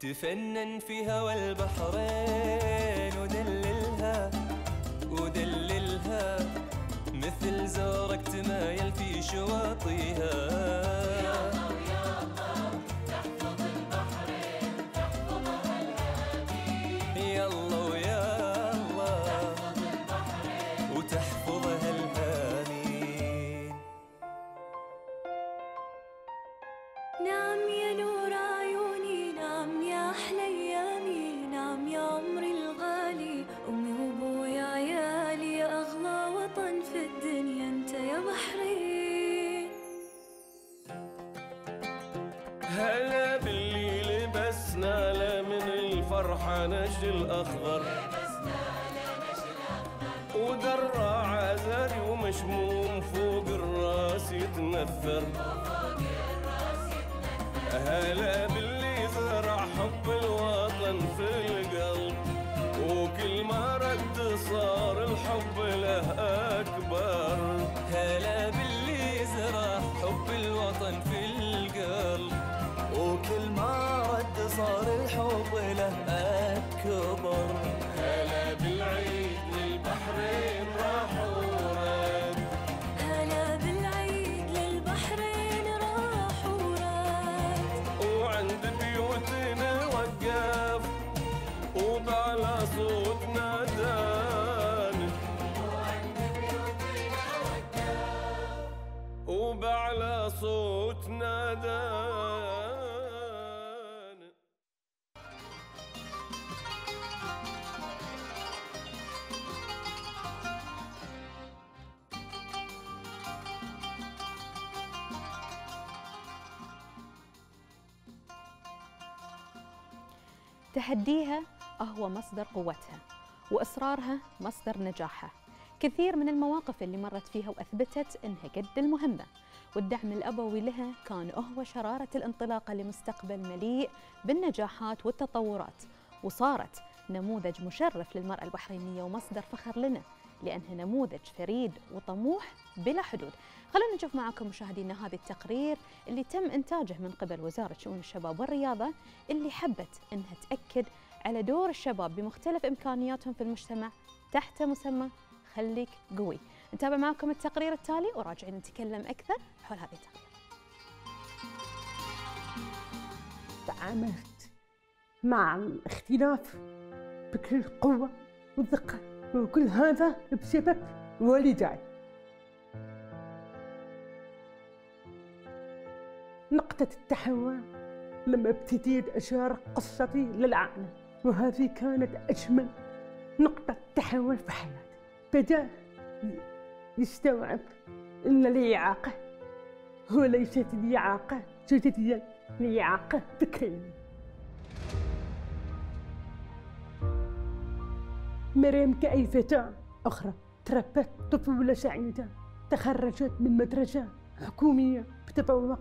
تفنن في هوى البحرين ahval. تحديها هو مصدر قوتها وإصرارها مصدر نجاحها. كثير من المواقف اللي مرت فيها وأثبتت أنها قد المهمة والدعم الأبوي لها كان هو شرارة الانطلاقة لمستقبل مليء بالنجاحات والتطورات وصارت نموذج مشرف للمرأة البحرينية ومصدر فخر لنا. لأنها نموذج فريد وطموح بلا حدود. خلونا نشوف معكم مشاهدينا هذا التقرير اللي تم إنتاجه من قبل وزارة شؤون الشباب والرياضة اللي حبت أنها تأكد على دور الشباب بمختلف إمكانياتهم في المجتمع تحت مسمى خليك قوي. نتابع معكم التقرير التالي وراجعين نتكلم أكثر حول هذا التقرير. تعاملت مع الاختلاف بكل قوة وثقة وكل هذا بسبب والداي. نقطة التحول لما ابتديت أشارك قصتي للعالم وهذه كانت أجمل نقطة تحول في حياتي. بدأ يستوعب أن لي إعاقة وليست لي إعاقة جسديا لي إعاقة فكرية مريم كأي فتاة أخرى تربت طفولة سعيدة. تخرجت من مدرسة حكومية بتفوق.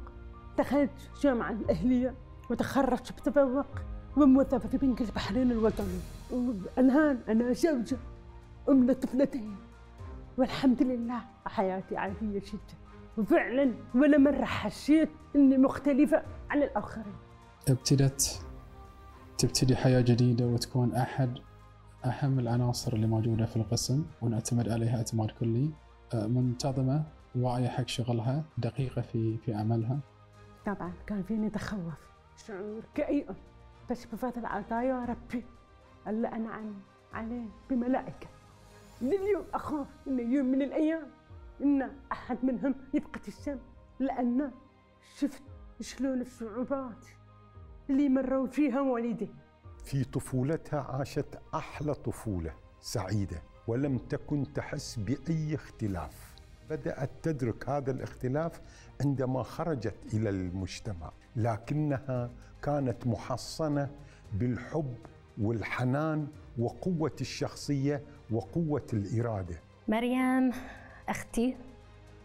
دخلت جامعة الأهلية وتخرجت بتفوق. وموظفة في بنك البحرين الوطني. والآن أنا زوجة أم لطفلتين والحمد لله حياتي عادية جدا. وفعلا ولا مرة حسيت إني مختلفة عن الآخرين. ابتدت تبتدي حياة جديدة وتكون أحد أهم العناصر اللي موجودة في القسم ونعتمد عليها اعتماد كلي أه، منتظمة واعية حق شغلها دقيقة في في عملها. طبعا كان فيني تخوف. شعور أم بس بفضل عطايا ربي. ألا أنعم عليه بملائكة. لليوم أخاف إن يوم من الأيام إن أحد منهم يفقد السم لأن شفت شلون الصعوبات اللي مروا فيها والدي في طفولتها عاشت أحلى طفولة سعيدة ولم تكن تحس بأي اختلاف. بدأت تدرك هذا الاختلاف عندما خرجت إلى المجتمع لكنها كانت محصنة بالحب والحنان وقوة الشخصية وقوة الإرادة. مريم أختي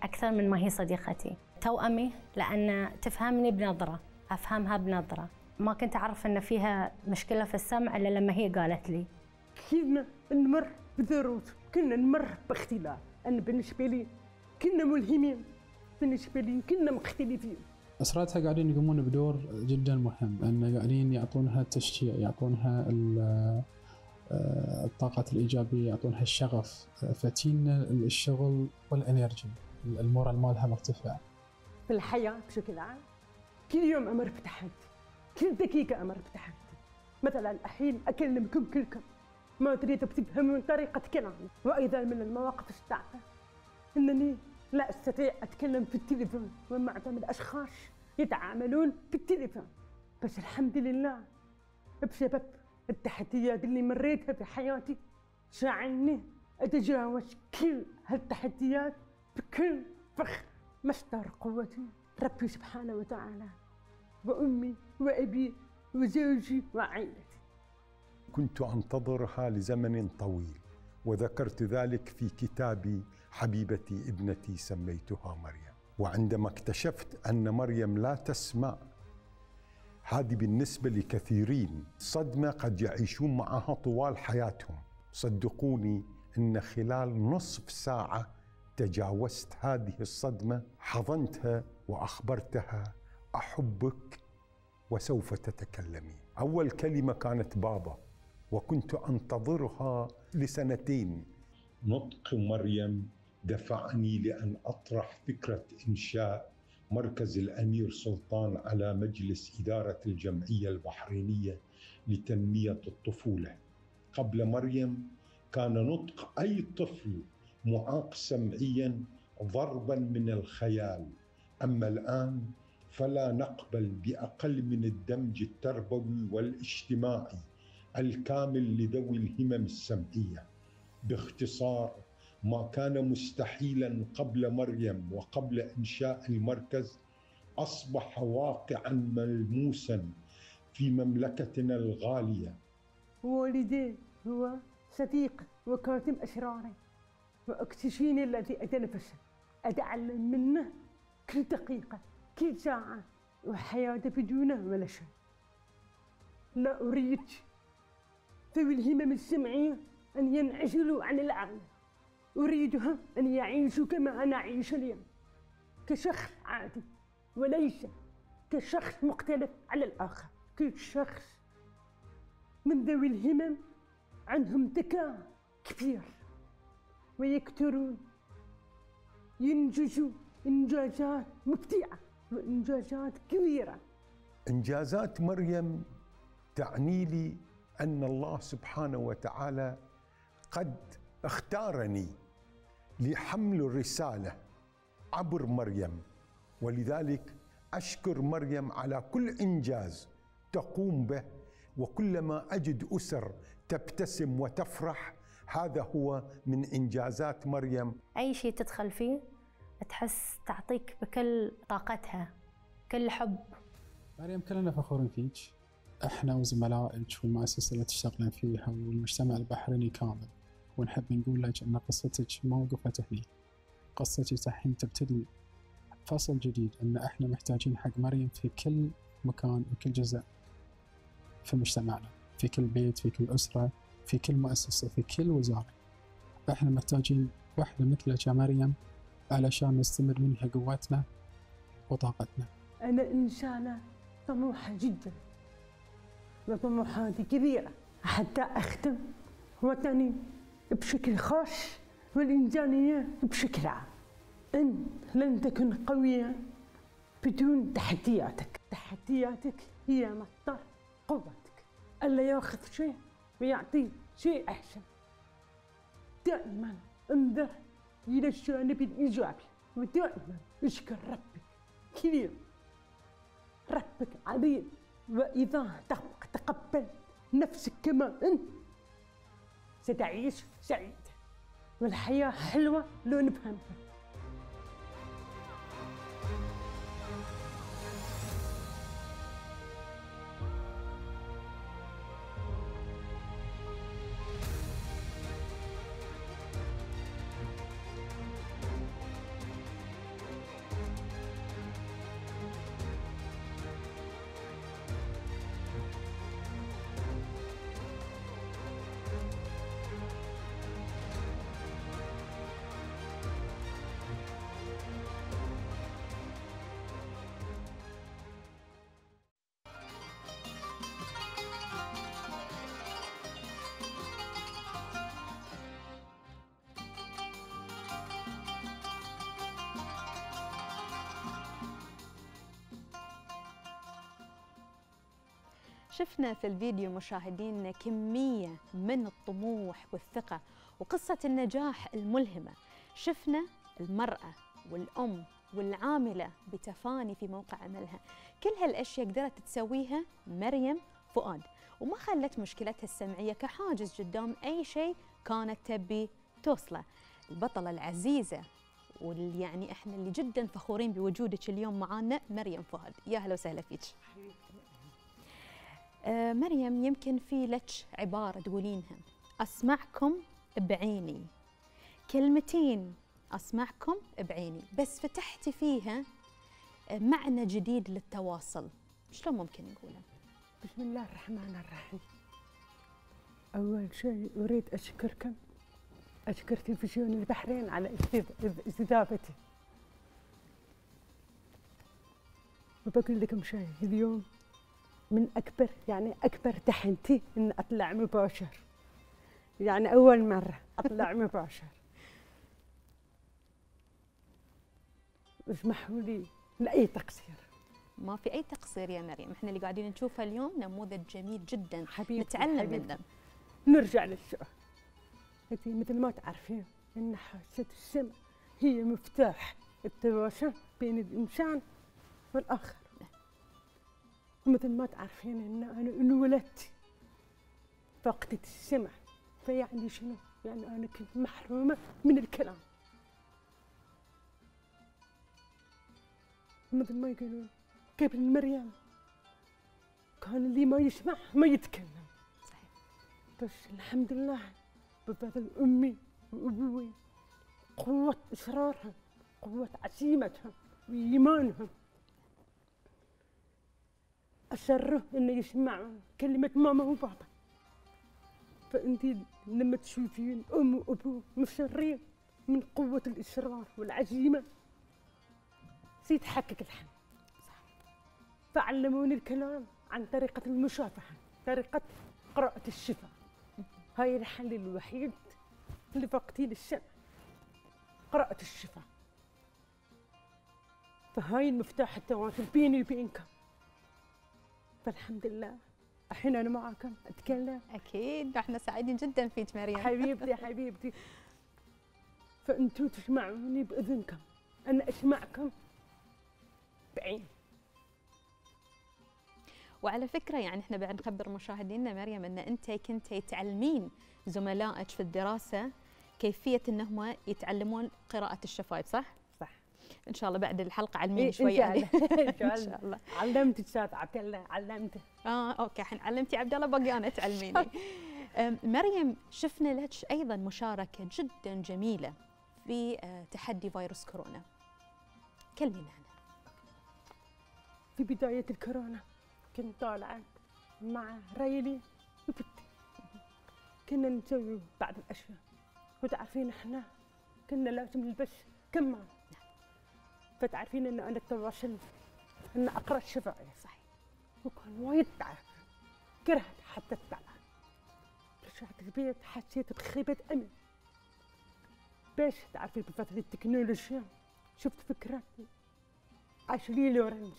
أكثر من ما هي صديقتي. توأمي لأن تفهمني بنظرة أفهمها بنظرة. ما كنت أعرف أن فيها مشكلة في السمع إلا لما هي قالت لي. كنا نمر بظروف كنا نمر باختلاف. أنا بالنسبة لي كنا ملهمين بالنسبة لي كنا مختلفين. أسرتها قاعدين يقومون بدور جدا مهم أن قاعدين يعطونها التشجيع يعطونها آه، الطاقة الإيجابية يعطونها الشغف. فتينا الشغل والإنرجي المورال مالها مرتفع. في الحياة بشكل عام كل يوم أمر بتحدي. كل دقيقة أمر بتحدي. مثلا الحين أكلمكم كلكم ما تريدوا بتفهمون طريقة كلامي. وأيضا من المواقف الصعبة أنني لا أستطيع أتكلم في التليفون. ومعظم الأشخاص يتعاملون في التليفون. بس الحمد لله بسبب التحديات اللي مريتها في حياتي ساعدني أتجاوز كل هالتحديات بكل فخر. مصدر قوتي. ربي سبحانه وتعالى وأمي وأبي وزوجي وعائلتي كنت أنتظرها لزمن طويل وذكرت ذلك في كتابي حبيبتي ابنتي سميتها مريم. وعندما اكتشفت أن مريم لا تسمع هذه بالنسبة لكثيرين صدمة قد يعيشون معها طوال حياتهم. صدقوني إن خلال نصف ساعة تجاوزت هذه الصدمة حضنتها وأخبرتها أحبك وسوف تتكلمين أول كلمة كانت بابا وكنت أنتظرها لسنتين. نطق مريم دفعني لأن أطرح فكرة إنشاء مركز الأمير سلطان على مجلس إدارة الجمعية البحرينية لتنمية الطفولة. قبل مريم كان نطق أي طفل معاق سمعيا ضربا من الخيال. أما الآن فلا نقبل بأقل من الدمج التربوي والاجتماعي الكامل لذوي الهمم السمعية. باختصار ما كان مستحيلا قبل مريم وقبل إنشاء المركز أصبح واقعا ملموسا في مملكتنا الغالية. والدي هو صديق وكاتم أسراري وأكتشفيني الذي أتنفسه. أتعلم منه كل دقيقة. كل ساعة وحياتي بدونه ولا شيء لا أريد ذوي الهمم السمعية أن ينعزلوا عن العالم أريدهم أن يعيشوا كما أنا أعيش اليوم. كشخص عادي وليس كشخص مختلف على الآخر. كشخص من ذوي الهمم عندهم ذكاء كبير. ويقدرون ينجزوا إنجازات مبدعة. وإنجازات كبيرة. إنجازات مريم تعني لي أن الله سبحانه وتعالى قد اختارني لحمل الرسالة عبر مريم. ولذلك أشكر مريم على كل إنجاز تقوم به وكلما أجد أسر تبتسم وتفرح هذا هو من إنجازات مريم. أي شيء تدخل فيه؟ تحس تعطيك بكل طاقتها كل حب. مريم كلنا فخورين فيك. إحنا وزملائك والمؤسسه اللي تشتغلين فيها والمجتمع البحريني كامل. ونحب نقول لك أن قصتك ما وقفت هني. قصتك الحين تبتدي فصل جديد أن إحنا محتاجين حق مريم في كل مكان وكل جزء في مجتمعنا. في كل بيت في كل أسرة في كل مؤسسة في كل وزارة. إحنا محتاجين واحدة مثلك يا مريم. علشان نستمر منها قوتنا وطاقتنا. أنا إنسانة طموحة جدا وطموحاتي كبيرة حتى أخدم وطني بشكل خاص والإنسانية بشكل عام. أنت لن تكن قويا بدون تحدياتك. تحدياتك هي مصدر قوتك. ألا ياخذ شيء ويعطي شيء أحسن. دائما انظر إلى الجانب الإيجابي ودائما اشكر ربك. يوم ربك عظيم. وإذا تق- تقبلت نفسك كما أنت ستعيش سعيد. والحياة حلوة لو نفهمها شفنا في الفيديو مشاهدينا كمية من الطموح والثقة وقصة النجاح الملهمة. شفنا المرأة والأم والعاملة بتفاني في موقع عملها. كل هالأشياء قدرت تسويها مريم فؤاد. وما خلت مشكلتها السمعية كحاجز قدام أي شيء كانت تبي توصله. البطلة العزيزة واللي يعني إحنا اللي جدا فخورين بوجودك اليوم معانا مريم فؤاد. يا هلا وسهلا فيك. مريم يمكن في لك عبارة تقولينها. أسمعكم بعيني. كلمتين أسمعكم بعيني. بس فتحتي فيها آه، معنى جديد للتواصل. شلون ممكن نقوله؟ بسم الله الرحمن الرحيم. أول شيء أريد أشكركم. أشكر تلفزيون البحرين على استض- استضافتي. وبقول لكم شيء اليوم من أكبر يعني أكبر تحدي إن أطلع مباشر. يعني أول مرة أطلع مباشر. اسمحوا لي لأي تقصير؟ ما في أي تقصير يا مريم. إحنا اللي قاعدين نشوفه اليوم نموذج جميل جدا. حبيبتي نتعلم حبيبتي. منه نرجع للسؤال. انت مثل ما تعرفين إن حاسة السمع هي مفتاح التواصل بين الإنسان والآخر. مثل ما تعرفين إن أنا انولدت فقدت السمع. فيعني شنو؟ يعني أنا كنت محرومة من الكلام. مثل ما يقولون قبل مريم كان اللي ما يسمع ما يتكلم. بس الحمد لله بفضل أمي وأبوي قوة إصرارهم قوة عزيمتهم وإيمانهم. اصروا إنه يسمعوا كلمة ماما وبابا. فأنت لما تشوفين أم وأبو مصرين من قوة الإصرار والعزيمة سيتحقق الحلم فعلموني الكلام عن طريقة المشافهة طريقة قراءة الشفا هاي الحل الوحيد اللي فقتي الشمع قراءة الشفا فهاي المفتاح التواصل بيني وبينكم. فالحمد لله. الحين أنا معاكم أتكلم. أكيد إحنا سعيدين جدا فيك مريم. حبيبتي حبيبتي. فانتوا تسمعوني بأذنكم. أنا أسمعكم بعين. وعلى فكرة يعني إحنا بعد نخبر مشاهدينا مريم إن أنت كنتي تعلمين زملائك في الدراسة كيفية إنهم يتعلمون قراءة الشفايف صح؟ إن شاء الله بعد الحلقة علميني إيه، شوي إن شاء الله. إن شاء الله. علمت أستاذ عبد الله علمت آه okay الحين علمتي عبد الله باقي أنا تعلميني. مريم شفنا لك أيضا مشاركة جدا جميلة في آه، تحدي فيروس كورونا. كلمينا عنها. في بداية الكورونا كنت طالعة مع ريلي وبنتي. كنا نسوي بعض الأشياء. وتعرفين إحنا كنا لازم نلبس كمام فتعرفين إن أنا التواصل إن أقرأ الشفايف صحيح. وكان وايد تعب. كرهت حتى الطلعة رجعت البيت حسيت بخيبة أمل. بس تعرفي بفترة التكنولوجيا؟ شفت فكرة عشري لورنج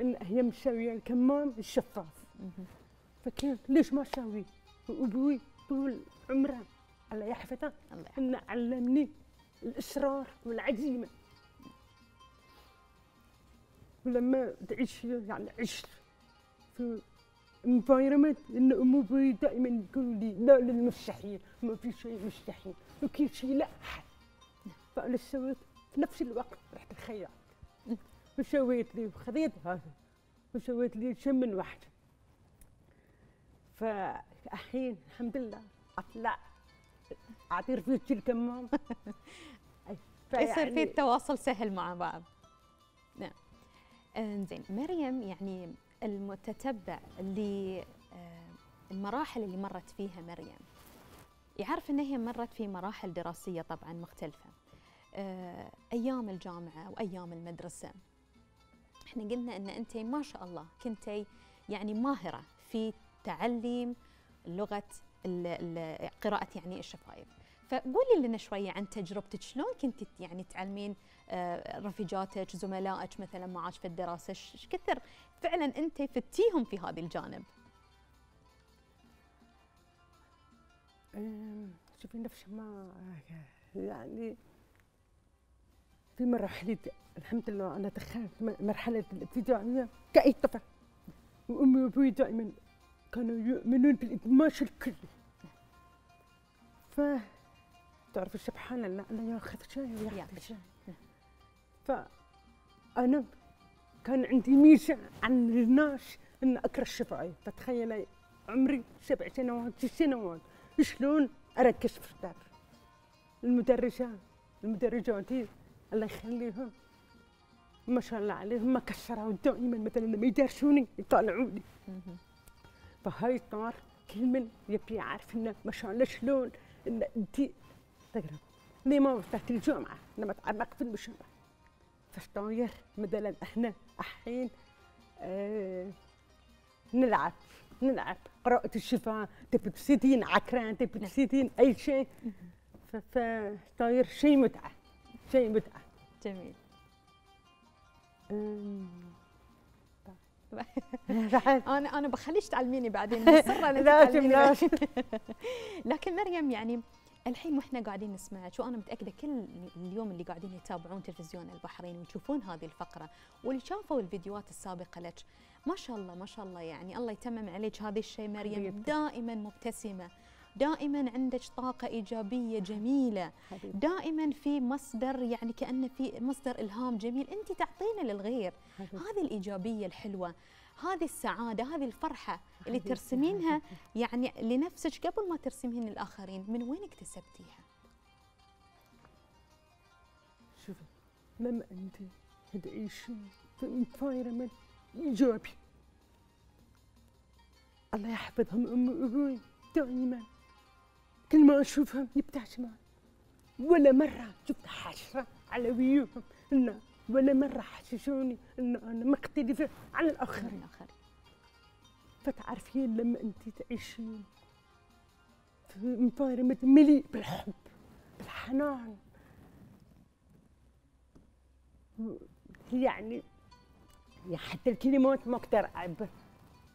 إن هي مسويه الكمام الشفاف فكيف ليش ما أسوي؟ وأبوي طول عمره الله يحفظه. انه علمني الإصرار والعزيمة. ولما تعيش يعني عشت في environment ان ام أبوي دائما يقولوا لي لا للمستحيل ما في شيء مستحيل وكل شيء له حل فأنا سويت في نفس الوقت رحت الخياط. وسويت لي وخذيت هذا وسويت لي جم من واحد. فالحين الحمد لله أطلع. اعطي رفيقتي الكمام يصير في التواصل سهل مع بعض. نعم إنزين. مريم يعني المتتبع للمراحل اللي مرت فيها مريم. يعرف إن هي مرت في مراحل دراسية طبعا مختلفة. آه، أيام الجامعة وأيام المدرسة. إحنا قلنا إن انت ما شاء الله كنتي يعني ماهرة في تعليم لغة قراءة يعني الشفايف. فقولي لنا شوية عن تجربتك. شلون كنت يعني تعلمين آه، رفيجاتك زملائك مثلا معك في الدراسة. إيش كثر فعلا أنت فتيهم في هذا الجانب؟ شوفي نفس ما يعني في مراحل الحمد لله أنا دخلت م- مرحلة الابتدائية كأي طفل. وأمي وأبوي دائما كانوا يؤمنون بالادماج الكلي ف تعرفي سبحان الله الله ياخذ شيء ويعطي شيء فأنا كان عندي ميزة عن الناس إن اقرا الشفايف فتخيلي عمري سبع سنوات ست سنوات. شلون أركز في الدار؟ المدرسات المدرجاتي الله يخليهم ما شاء الله عليهم ما كسروا دائما مثلا لما يدرسوني يطالعوني. فهاي الطار كل من يبي يعرف إنه ما شاء الله شلون إن انت تقرأ. ليه ما وصلت الجامعة؟ لما تعمق في المجتمع. فشطاير مثلا إحنا الحين آه نلعب نلعب. قراءة الشفاء تبي تسيدين عكران تبي تسيدين أي شيء. فصاير شيء متعة شيء متعة. جميل. أنا أنا بخليش تعلميني بعدين مصرة لازم- لازم. لكن مريم يعني الحين وإحنا قاعدين نسمعك وأنا متأكدة كل اليوم اللي قاعدين يتابعون تلفزيون البحرين ويشوفون هذه الفقرة واللي شافوا الفيديوهات السابقة لك ما شاء الله ما شاء الله يعني الله يتمم عليك هذا الشيء مريم حبيبتي. دائما مبتسمة دائما عندك طاقة إيجابية جميلة حبيبتي. دائما في مصدر يعني كأنه في مصدر إلهام جميل أنت تعطينا للغير حبيبتي. هذه الإيجابية الحلوة هذه السعادة هذه الفرحة اللي ترسمينها يعني لنفسك قبل ما ترسمين للآخرين من وين اكتسبتيها؟ شوفي لما انت تعيشين في انفايرمنت إيجابي. الله يحفظهم أم وابوي دائما كل ما أشوفهم يبتسمون ولا مرة شفت حشرة على ويوهم إن ولا مرة حسسوني إن أنا مختلفة عن الآخرين فتعرفين لما أنت تعيشين في environment مليء بالحب بالحنان. يعني حتى الكلمات ما أقدر اعبر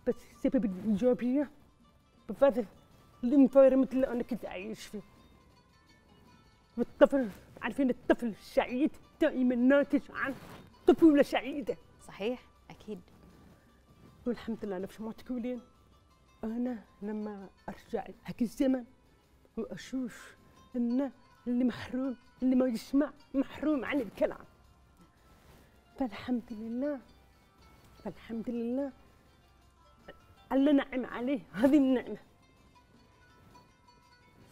بس سبب الايجابيه بفضل ال environment اللي أنا كنت أعيش فيه. والطفل عارفين الطفل السعيد؟ دائما ناتج عن طفولة سعيدة. صحيح أكيد. والحمد لله نفس ما تقولين. أنا لما أرجع حق الزمن وأشوف إن اللي محروم اللي ما يسمع محروم عن الكلام. فالحمد لله فالحمد لله الله نعم عليه هذه النعمة.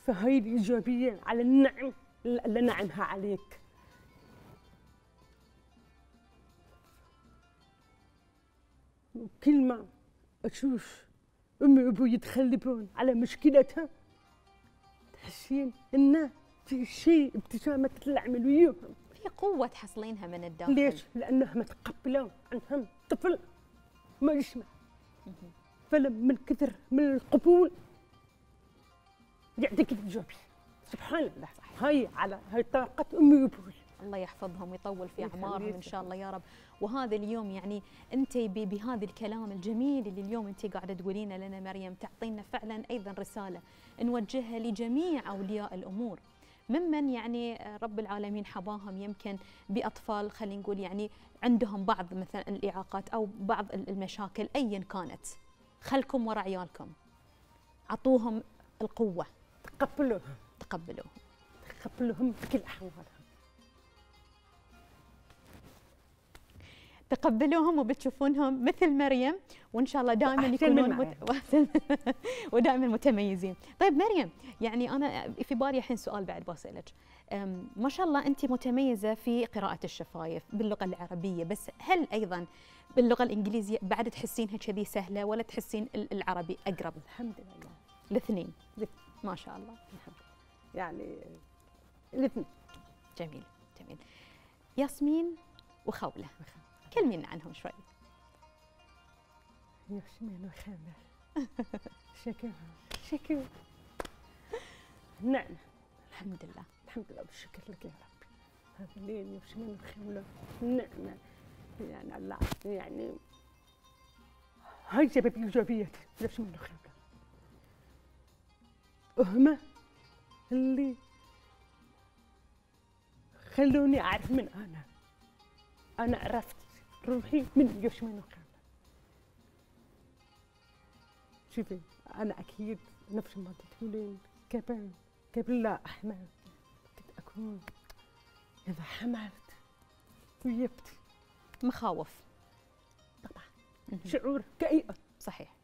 فهاي الإيجابية على النعم اللي نعمها عليك. كل ما أشوف أمي وأبوي يتخلفون على مشكلتها. تحسين إنه في شيء ابتسامة تطلع من وجوههم في قوة تحصلينها من الداخل. ليش؟ لأنهم تقبلوا عنهم. طفل ما يسمع. فلما من كثر من القبول يعطيك الإيجابي سبحان الله. هاي على هاي طاقة أمي وأبوي. الله يحفظهم ويطول في أعمارهم إن شاء الله يا رب. وهذا اليوم يعني أنت بهذا الكلام الجميل اللي اليوم أنت قاعدة تقولينه لنا مريم تعطينا فعلا أيضا رسالة نوجهها لجميع أولياء الأمور. ممن يعني رب العالمين حباهم يمكن بأطفال خلينا نقول يعني عندهم بعض مثلا الإعاقات أو بعض ال- المشاكل ايا كانت. خلكم ورا عيالكم. أعطوهم القوة. تقبلوهم تقبلوهم تقبلوهم بكل أحوالهم. تقبلوهم وبتشوفونهم مثل مريم وإن شاء الله دائما يكونون مت... ودائما متميزين. طيب مريم يعني أنا في بالي الحين سؤال بعد بسالك. ما شاء الله أنت متميزة في قراءة الشفايف باللغة العربية بس هل أيضا باللغة الإنجليزية بعد تحسينها كذي سهلة ولا تحسين ال- العربي أقرب؟ الحمد لله. الاثنين. ما شاء الله. يعني الاثنين. جميل جميل. ياسمين وخولة. كلمينا عنهم شوي. ياسمين وخامر شكرا شكرا نعم. الحمد لله. الحمد لله بالشكر لك يا رب هذا لين ياسمين وخامر نعمة يعني الله يعني هاي سبب إيجابيتي ياسمين وخامر وهم اللي خلوني أعرف من أنا. أنا عرفت. روحي من ياسمين وخامر شوفي أنا أكيد نفس ما تقولين قبل قبل لا احمل كنت أكون إذا حملت ويبتي مخاوف. شعور كئيب. صحيح.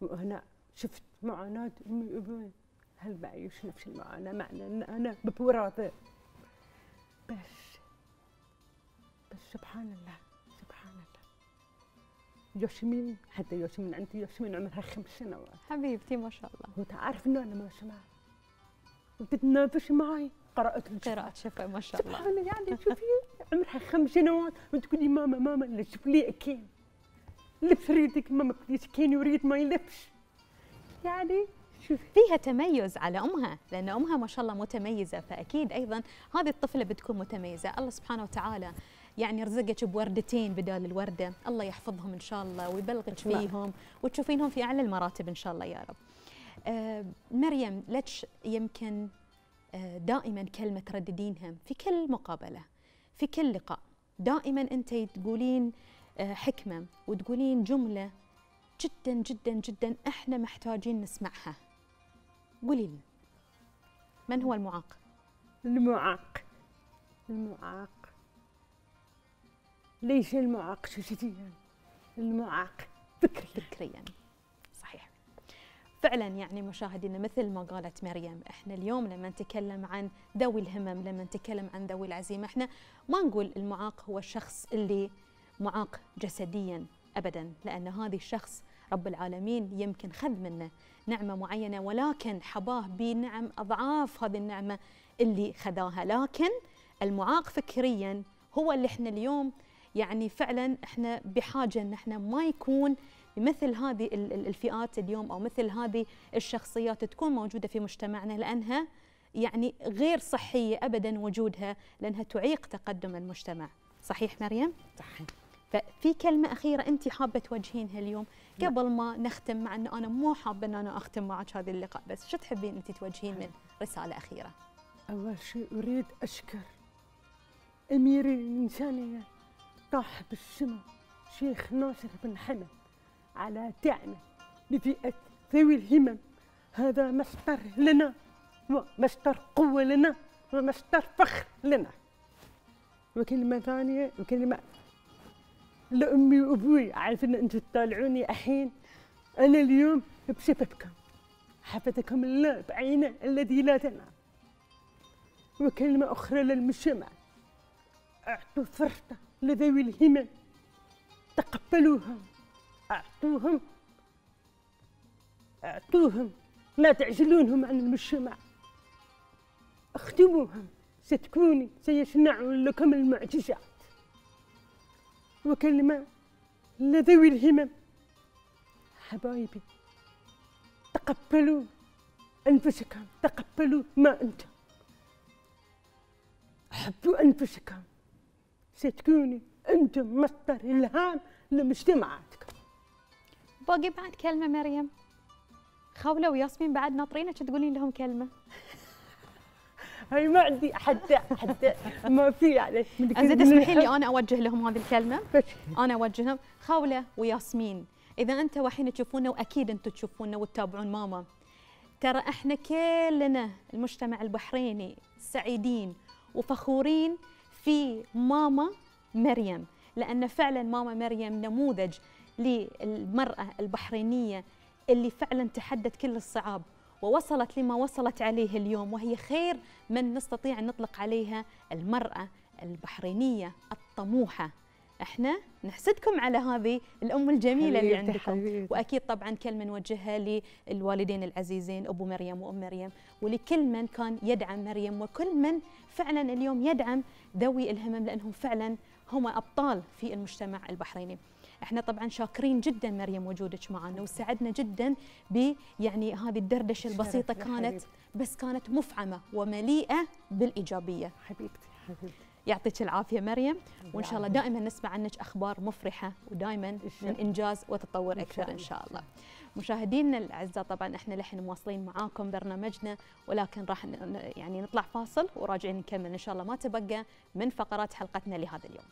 وأنا شفت معاناة أمي وأبوي. هل بعيش نفس المعاناة؟ معنى إن أنا ببراده بس بس سبحان الله. ياسمين حتى ياسمين عندي ياسمين عمرها خمس سنوات. حبيبتي ما شاء الله. وتعرف إنه أنا ما سمعت وتتنافس معي قراءة قراءة شفا ما شاء الله. سبحان الله يعني شوفي عمرها خمس سنوات. وتقولي ماما ماما شوفي I can lips reading ماما please can you read my lips يعني شوفي. فيها تميز على أمها لأن أمها ما شاء الله متميزة. فأكيد أيضا هذه الطفلة بتكون متميزة. الله سبحانه وتعالى يعني رزقك بوردتين بدال الورده. الله يحفظهم إن شاء الله ويبلغك. فيهم وتشوفينهم في أعلى المراتب إن شاء الله يا رب. آه مريم لك يمكن آه دائما كلمة ترددينها في كل مقابلة في كل لقاء؟ دائما أنت تقولين آه حكمة وتقولين جملة جدا جدا جدا إحنا محتاجين نسمعها. قولي لنا من هو المعاق؟ المعاق. المعاق. ليس المعاق؟ جسديا المعاق. فكريا فكريا صحيح. فعلا يعني مشاهدينا مثل ما قالت مريم إحنا اليوم لما نتكلم عن ذوي الهمم لما نتكلم عن ذوي العزيمة إحنا ما نقول المعاق هو الشخص اللي معاق جسديا ابدا لأن هذا الشخص رب العالمين يمكن خذ منه نعمة معينة ولكن حباه بنعم أضعاف هذه النعمة اللي خذاها. لكن المعاق فكريا هو اللي إحنا اليوم يعني فعلا إحنا بحاجة إن إحنا ما يكون مثل هذه ال- ال- الفئات اليوم أو مثل هذه الشخصيات تكون موجودة في مجتمعنا لأنها يعني غير صحية ابدا وجودها لأنها تعيق تقدم المجتمع. صحيح مريم؟ صحيح. ففي كلمة أخيرة أنت حابة توجهينها اليوم؟ قبل ما نختم مع أنه أنا مو حابة أن أنا أختم معك هذا اللقاء بس شو تحبين أنت توجهين من رسالة أخيرة؟ أول شيء أريد أشكر أمير الإنسانية صاحب السمو شيخ ناصر بن حمد على دعمه لفئة ذوي الهمم. هذا مصدر لنا ومصدر قوة لنا ومصدر فخر لنا. وكلمة ثانية وكلمة لأمي وأبوي عارف إن أنتم تطالعوني الحين. أنا اليوم بسببكم حفظكم الله بعينه الذي لا تنام. وكلمة أخرى للمجتمع أعطوا فرصة لذوي الهمم تقبلوهم أعطوهم أعطوهم. لا تعزلونهم عن المجتمع. اخدموهم ستكوني سيصنعون لكم المعجزات. وكلمة لذوي الهمم. حبايبي تقبلوا أنفسكم تقبلوا ما أنتم. حبوا أنفسكم. ستكوني أنتم مصدر إلهام لمجتمعاتكم باقي بعد كلمة مريم. خولة وياسمين بعد ناطرينك تقولين لهم كلمة. هاي ما عندي حتى حتى ما في يعني. زين تسمحين لي أنا أوجه لهم هذه الكلمة. أنا أوجههم خولة وياسمين إذا أنتوا الحين تشوفونا وأكيد أنتوا تشوفونا وتتابعون ماما ترى إحنا كلنا المجتمع البحريني سعيدين وفخورين في ماما مريم لأن فعلا ماما مريم نموذج للمرأة البحرينية اللي فعلا تحدت كل الصعاب ووصلت لما وصلت عليه اليوم وهي خير من نستطيع أن نطلق عليها المرأة البحرينية الطموحة. إحنا نحسدكم على هذه الأم الجميلة اللي عندكم حبيبتي. وأكيد طبعا كلمه نوجهها للوالدين العزيزين أبو مريم وأم مريم ولكل من كان يدعم مريم وكل من فعلا اليوم يدعم ذوي الهمم لأنهم فعلا هم أبطال في المجتمع البحريني. إحنا طبعا شاكرين جدا مريم وجودك معنا وسعدنا جدا ب يعني هذه الدردشة البسيطة كانت. بس كانت مفعمة ومليئة بالإيجابية. حبيبتي حبيبتي يعطيك العافية مريم وإن شاء الله. دائما نسمع عنك أخبار مفرحة ودائما من إنجاز وتطور أكثر إن شاء الله. مشاهدينا الأعزاء طبعا إحنا لحين مواصلين معاكم برنامجنا ولكن راح يعني نطلع فاصل وراجعين نكمل إن شاء الله ما تبقى من فقرات حلقتنا لهذا اليوم.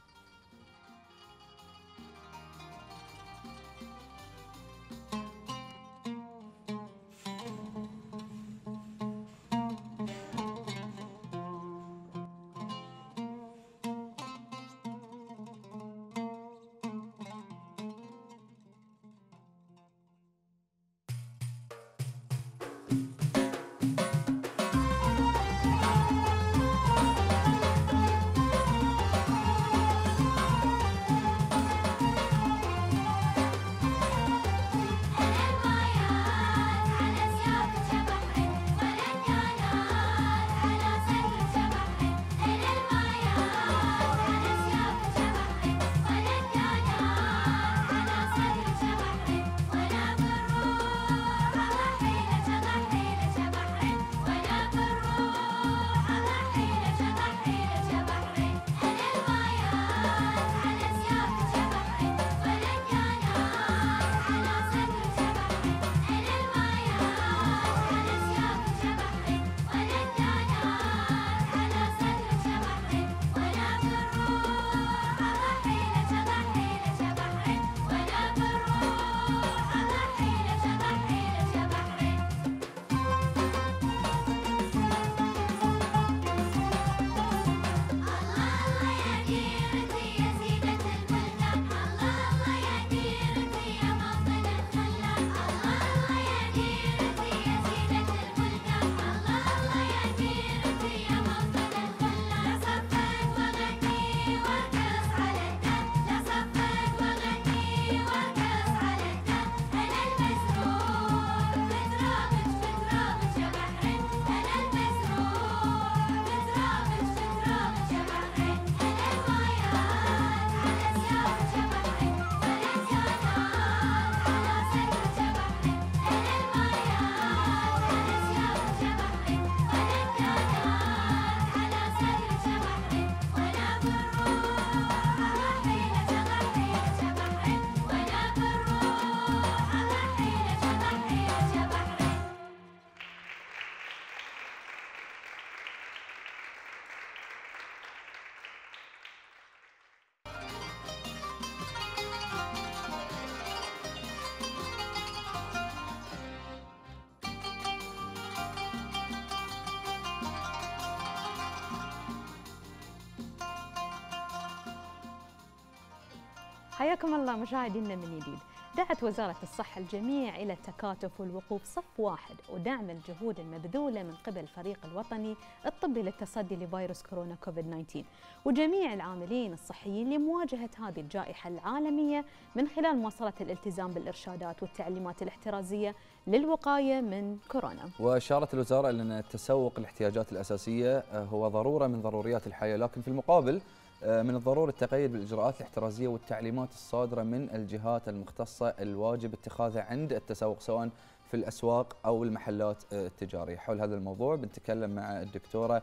حياكم الله مشاهدينا من جديد. دعت وزارة الصحة الجميع إلى التكاتف والوقوف صف واحد ودعم الجهود المبذولة من قبل الفريق الوطني الطبي للتصدي لفيروس كورونا كوفيد 19 وجميع العاملين الصحيين لمواجهة هذه الجائحة العالمية من خلال مواصلة الالتزام بالإرشادات والتعليمات الاحترازية للوقاية من كورونا. وأشارت الوزارة إلى أن تسوق الاحتياجات الأساسية آه، هو ضرورة من ضروريات الحياة لكن في المقابل من الضروري التقيد بالإجراءات الاحترازية والتعليمات الصادرة من الجهات المختصة الواجب اتخاذها عند التسوق سواء في الأسواق أو المحلات آه، التجارية. حول هذا الموضوع بنتكلم مع الدكتورة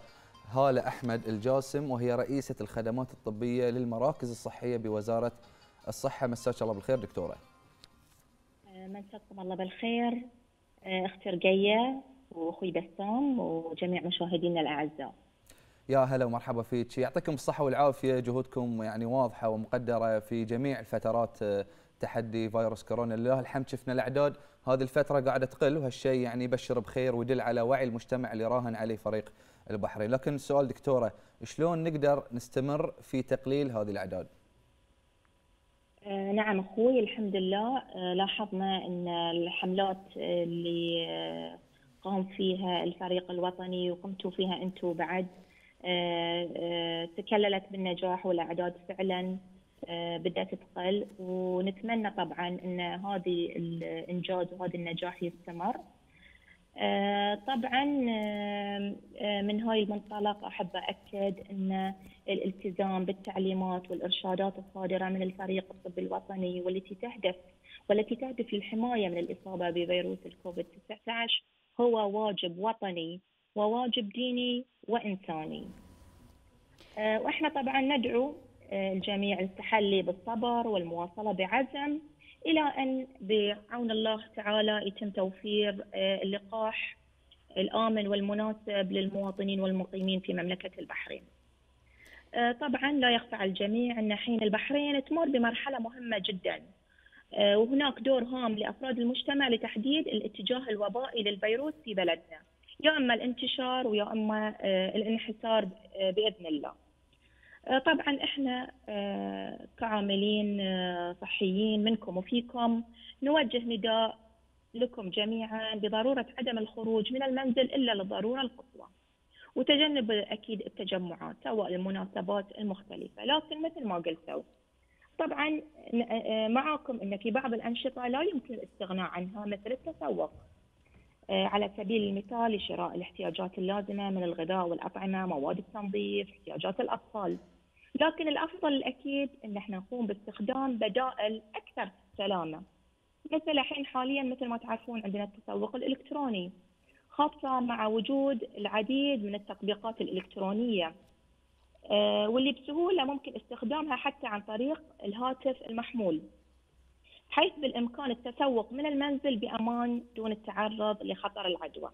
هالة أحمد الجاسم وهي رئيسة الخدمات الطبية للمراكز الصحية بوزارة الصحة. مساك الله بالخير دكتورة. مساكم الله بالخير. آه، أختي رقية وأخوي بسام وجميع مشاهدينا الأعزاء. يا هلا ومرحبا فيك. يعطيكم الصحة والعافية. جهودكم يعني واضحة ومقدرة في جميع الفترات آه، تحدي فيروس كورونا. لله الحمد شفنا الأعداد. هذه الفترة قاعدة تقل وهالشيء يعني يبشر بخير ويدل على وعي المجتمع اللي راهن عليه فريق البحرين. لكن السؤال دكتورة شلون نقدر نستمر في تقليل هذه الأعداد؟ آه، نعم أخوي الحمد لله. آه، لاحظنا إن الحملات اللي قام فيها الفريق الوطني وقمتوا فيها أنتم بعد تكللت بالنجاح والأعداد فعلا آه، بدأت تقل ونتمنى طبعا إن هذه الإنجاز وهذا النجاح يستمر. آه، طبعا آه، آه، من هاي المنطلق أحب اكد إن الالتزام بالتعليمات والإرشادات الصادرة من الفريق الطبي الوطني والتي تهدف والتي تهدف للحماية من الإصابة بفيروس الكوفيد 19 هو واجب وطني وواجب ديني وإنساني. آه، وإحنا طبعا ندعو آه، الجميع للتحلي بالصبر والمواصلة بعزم إلى أن بعون الله تعالى يتم توفير آه، اللقاح الآمن والمناسب للمواطنين والمقيمين في مملكة البحرين. طبعا لا يخفى على الجميع أن حين البحرين تمر بمرحلة مهمة جدا وهناك دور هام لأفراد المجتمع لتحديد الاتجاه الوبائي للفيروس في بلدنا. يا أما الانتشار ويا أما آه، الانحسار آه، بإذن الله. آه، طبعا إحنا كعاملين صحيين منكم وفيكم نوجه نداء لكم جميعا بضرورة عدم الخروج من المنزل إلا للضرورة القصوى. وتجنب أكيد التجمعات سواء المناسبات المختلفة، لكن مثل ما قلتوا طبعا معاكم إن في بعض الأنشطة لا يمكن الاستغناء عنها مثل التسوق. آه، على سبيل المثال لشراء الاحتياجات اللازمة من الغذاء والأطعمة، مواد التنظيف، احتياجات الأطفال. لكن الأفضل الاكيد أن إحنا نقوم باستخدام بدائل أكثر سلامة. مثل الحين حاليا مثل ما تعرفون عندنا التسوق الإلكتروني. خاصة مع وجود العديد من التطبيقات الإلكترونية. آه، واللي بسهولة ممكن استخدامها حتى عن طريق الهاتف المحمول. حيث بالإمكان التسوق من المنزل بأمان دون التعرض لخطر العدوى.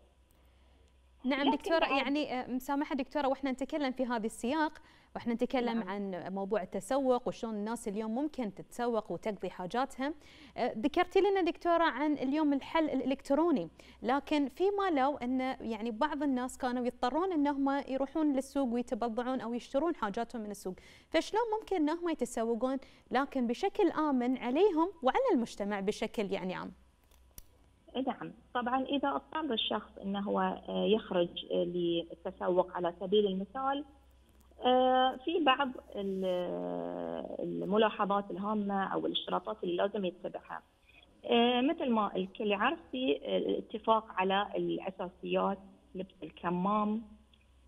نعم دكتورة يعني آه، مسامحة دكتورة وإحنا نتكلم في هذا السياق وإحنا نتكلم نعم. عن موضوع التسوق وشلون الناس اليوم ممكن تتسوق وتقضي حاجاتها آه، ذكرتي لنا دكتورة عن اليوم الحل الإلكتروني لكن فيما لو أن يعني بعض الناس كانوا يضطرون أنهم يروحون للسوق ويتبضعون أو يشترون حاجاتهم من السوق فشلون ممكن أنهم يتسوقون لكن بشكل آمن عليهم وعلى المجتمع بشكل يعني عام؟ نعم. طبعا إذا اضطر الشخص أنه هو آه، يخرج آه، للتسوق على سبيل المثال في بعض ال- الملاحظات الهامة أو الاشتراطات اللي لازم يتبعها. آه، مثل ما الكل يعرف في الاتفاق على الأساسيات لبس الكمام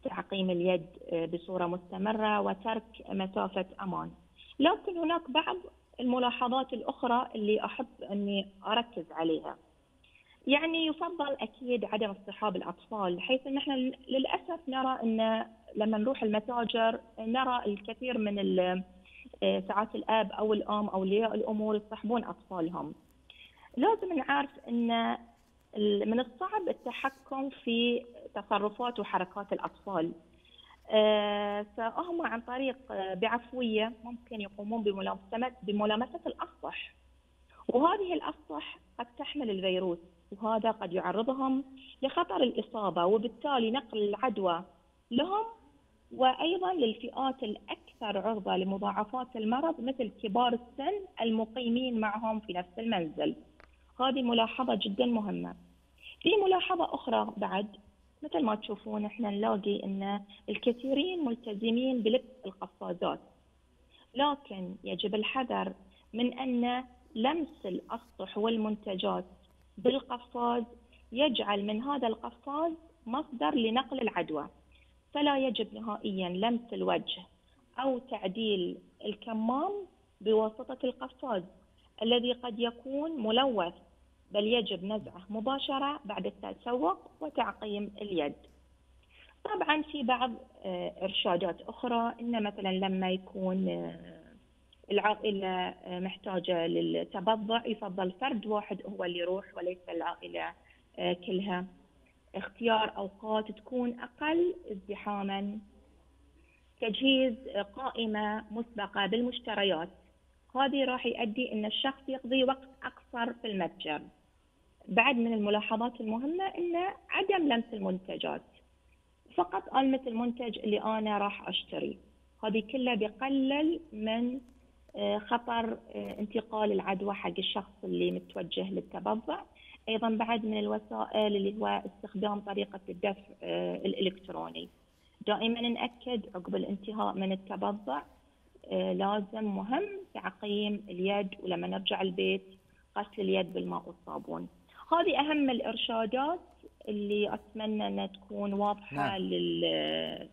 تعقيم اليد آه، بصورة مستمرة وترك مسافة أمان. لكن هناك بعض الملاحظات الأخرى اللي أحب أني أركز عليها. يعني يفضل أكيد عدم اصطحاب الأطفال حيث إن إحنا للأسف نرى إن لما نروح المتاجر نرى الكثير من آه، ساعات الآب أو الأم اولياء الأمور يصطحبون أطفالهم. لازم نعرف إن من الصعب التحكم في تصرفات وحركات الأطفال. آه، فهم عن طريق آه، بعفوية ممكن يقومون بملامسه بملامسة الاسطح. وهذه الاسطح قد تحمل الفيروس وهذا قد يعرضهم لخطر الإصابة وبالتالي نقل العدوى لهم وأيضا للفئات الأكثر أكثر عرضة لمضاعفات المرض مثل كبار السن المقيمين معهم في نفس المنزل. هذه ملاحظة جدا مهمة. في ملاحظة أخرى بعد مثل ما تشوفون إحنا نلاقي إن الكثيرين ملتزمين بلبس القفازات. لكن يجب الحذر من أن لمس الأسطح والمنتجات بالقفاز يجعل من هذا القفاز مصدر لنقل العدوى. فلا يجب نهائيا لمس الوجه أو تعديل الكمام بواسطة القفاز الذي قد يكون ملوث بل يجب نزعه مباشرة بعد التسوق وتعقيم اليد. طبعا في بعض آه، إرشادات أخرى إن مثلا لما يكون آه، العائلة آه، محتاجة للتبضع يفضل فرد واحد هو اللي يروح وليس العائلة آه، كلها. اختيار أوقات تكون أقل ازدحاما. تجهيز قائمة مسبقة بالمشتريات. هذه راح يؤدي إن الشخص يقضي وقت أقصر في المتجر. بعد من الملاحظات المهمة إن عدم لمس المنتجات. فقط ألمس المنتج اللي أنا راح اشتريه. هذه كلها بيقلل من آه، خطر آه، انتقال العدوى حق الشخص اللي متوجه للتبضع. أيضا بعد من الوسائل اللي هو استخدام طريقة الدفع آه، الإلكتروني. دائما نأكد عقب الانتهاء من التبضع آه، لازم مهم تعقيم اليد ولما نرجع البيت غسل اليد بالماء والصابون. هذه أهم الإرشادات اللي أتمنى انها تكون واضحة نعم. لل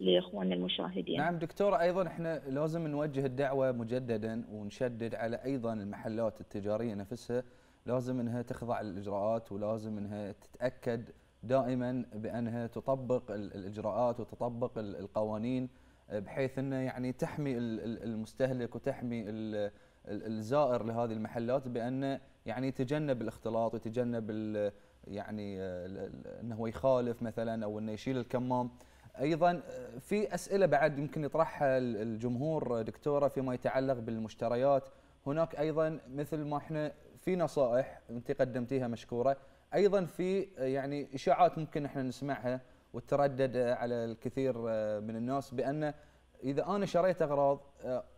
لإخواننا المشاهدين. نعم دكتورة أيضا إحنا لازم نوجه الدعوة مجددا ونشدد على أيضا المحلات التجارية نفسها لازم إنها تخضع للإجراءات ولازم إنها تتأكد دائما بأنها تطبق ال- الإجراءات وتطبق ال- القوانين آه، بحيث أنه يعني تحمي ال- ال- المستهلك وتحمي ال- ال- الزائر لهذه المحلات بأنه يعني يتجنب الاختلاط ويتجنب يعني آه، أنه هو يخالف مثلا أو أنه يشيل الكمام. أيضا في أسئلة بعد يمكن يطرحها الجمهور دكتوره فيما يتعلق بالمشتريات. هناك أيضا مثل ما إحنا في نصائح انت قدمتيها مشكورة. أيضا في يعني إشاعات ممكن إحنا نسمعها وتردد على الكثير من الناس بأن إذا أنا شريت أغراض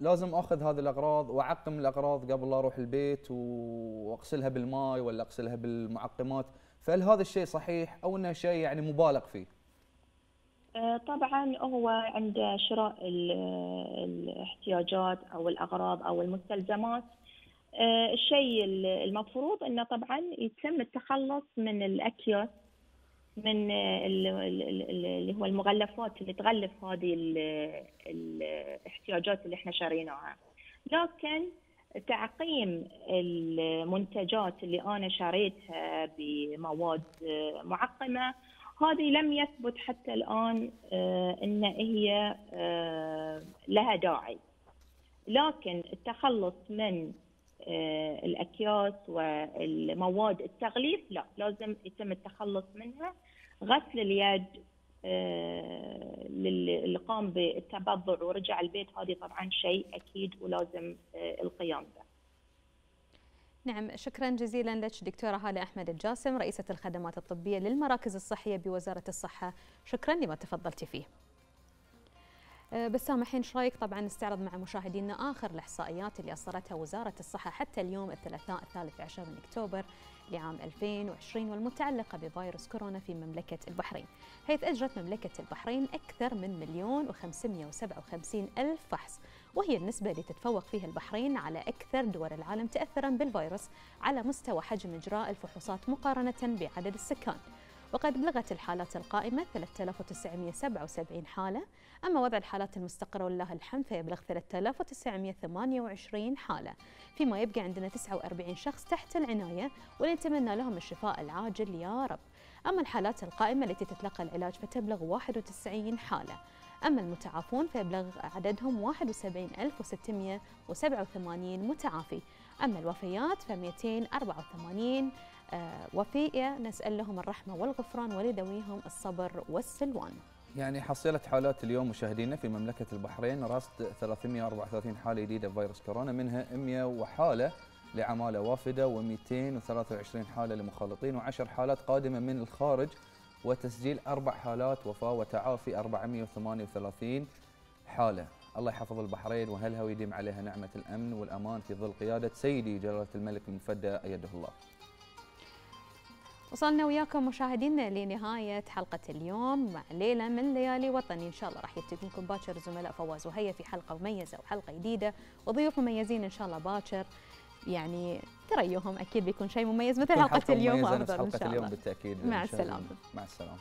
لازم أخذ هذه الأغراض وأعقم الأغراض قبل لا أروح البيت وأغسلها بالماء ولا أغسلها بالمعقمات. فهل هذا الشيء صحيح أو إنه شيء يعني مبالغ فيه؟ آه، طبعا هو عند شراء ال- الاحتياجات أو الأغراض أو المستلزمات الشيء ال- المفروض إنه طبعا يتم التخلص من الأكياس من آه، ال- ال- ال- اللي هو المغلفات اللي تغلف هذه ال- الاحتياجات اللي إحنا شريناها لكن تعقيم المنتجات اللي أنا شريتها بمواد آه، معقمة هذه لم يثبت حتى الآن آه، أن هي آه، لها داعي. لكن التخلص من آه، الأكياس والمواد التغليف لا لازم يتم التخلص منها. غسل اليد آه، لل- اللي قام بالتبضع ورجع البيت هذه طبعا شيء أكيد ولازم آه، القيام به. نعم شكرا جزيلا لك دكتورة هالة أحمد الجاسم رئيسة الخدمات الطبية للمراكز الصحية بوزارة الصحة. شكرا لما تفضلتي فيه. بسام الحين إيش رأيك طبعا نستعرض مع مشاهدينا آخر الإحصائيات اللي أصدرتها وزارة الصحة حتى اليوم الثلاثاء الثالث عشر من أكتوبر لعام 2020 والمتعلقة بفيروس كورونا في مملكة البحرين. حيث أجرت مملكة البحرين أكثر من مليون و557 ألف فحص وهي النسبة اللي تتفوق فيها البحرين على أكثر دول العالم تاثرا بالفيروس على مستوى حجم إجراء الفحوصات مقارنة بعدد السكان. وقد بلغت الحالات القائمة 3977 حالة. أما وضع الحالات المستقرة ولله الحمد فيبلغ 3928 حالة. فيما يبقى عندنا 49 شخص تحت العناية ونتمنى لهم الشفاء العاجل يا رب. أما الحالات القائمة التي تتلقى العلاج فتبلغ 91 حالة. أما المتعافون فيبلغ عددهم 71687 متعافي. أما الوفيات ف 284 آه، وفية نسأل لهم الرحمة والغفران ولذويهم الصبر والسلوان يعني حصيلة حالات اليوم مشاهدينا في مملكة البحرين رصد 334 حالة جديدة بفيروس كورونا منها 100 وحالة لعمالة وافدة و223 حالة لمخالطين و10 حالات قادمة من الخارج وتسجيل أربع حالات وفاة وتعافي 438 حالة الله يحفظ البحرين واهلها ويديم عليها نعمة الأمن والأمان في ظل قيادة سيدي جلالة الملك المفدى أيده الله. وصلنا وياكم مشاهدينا لنهاية حلقة اليوم مع ليلة من ليالي وطني إن شاء الله راح يبتدي لكم باكر زملاء فواز وهيا في حلقة مميزة وحلقة جديدة وضيوف مميزين إن شاء الله باكر يعني تريهم أكيد بيكون شيء مميز مثل حلقة حلقة اليوم وأفضل إن شاء اليوم الله مع إن شاء الله. السلامة. مع السلامة.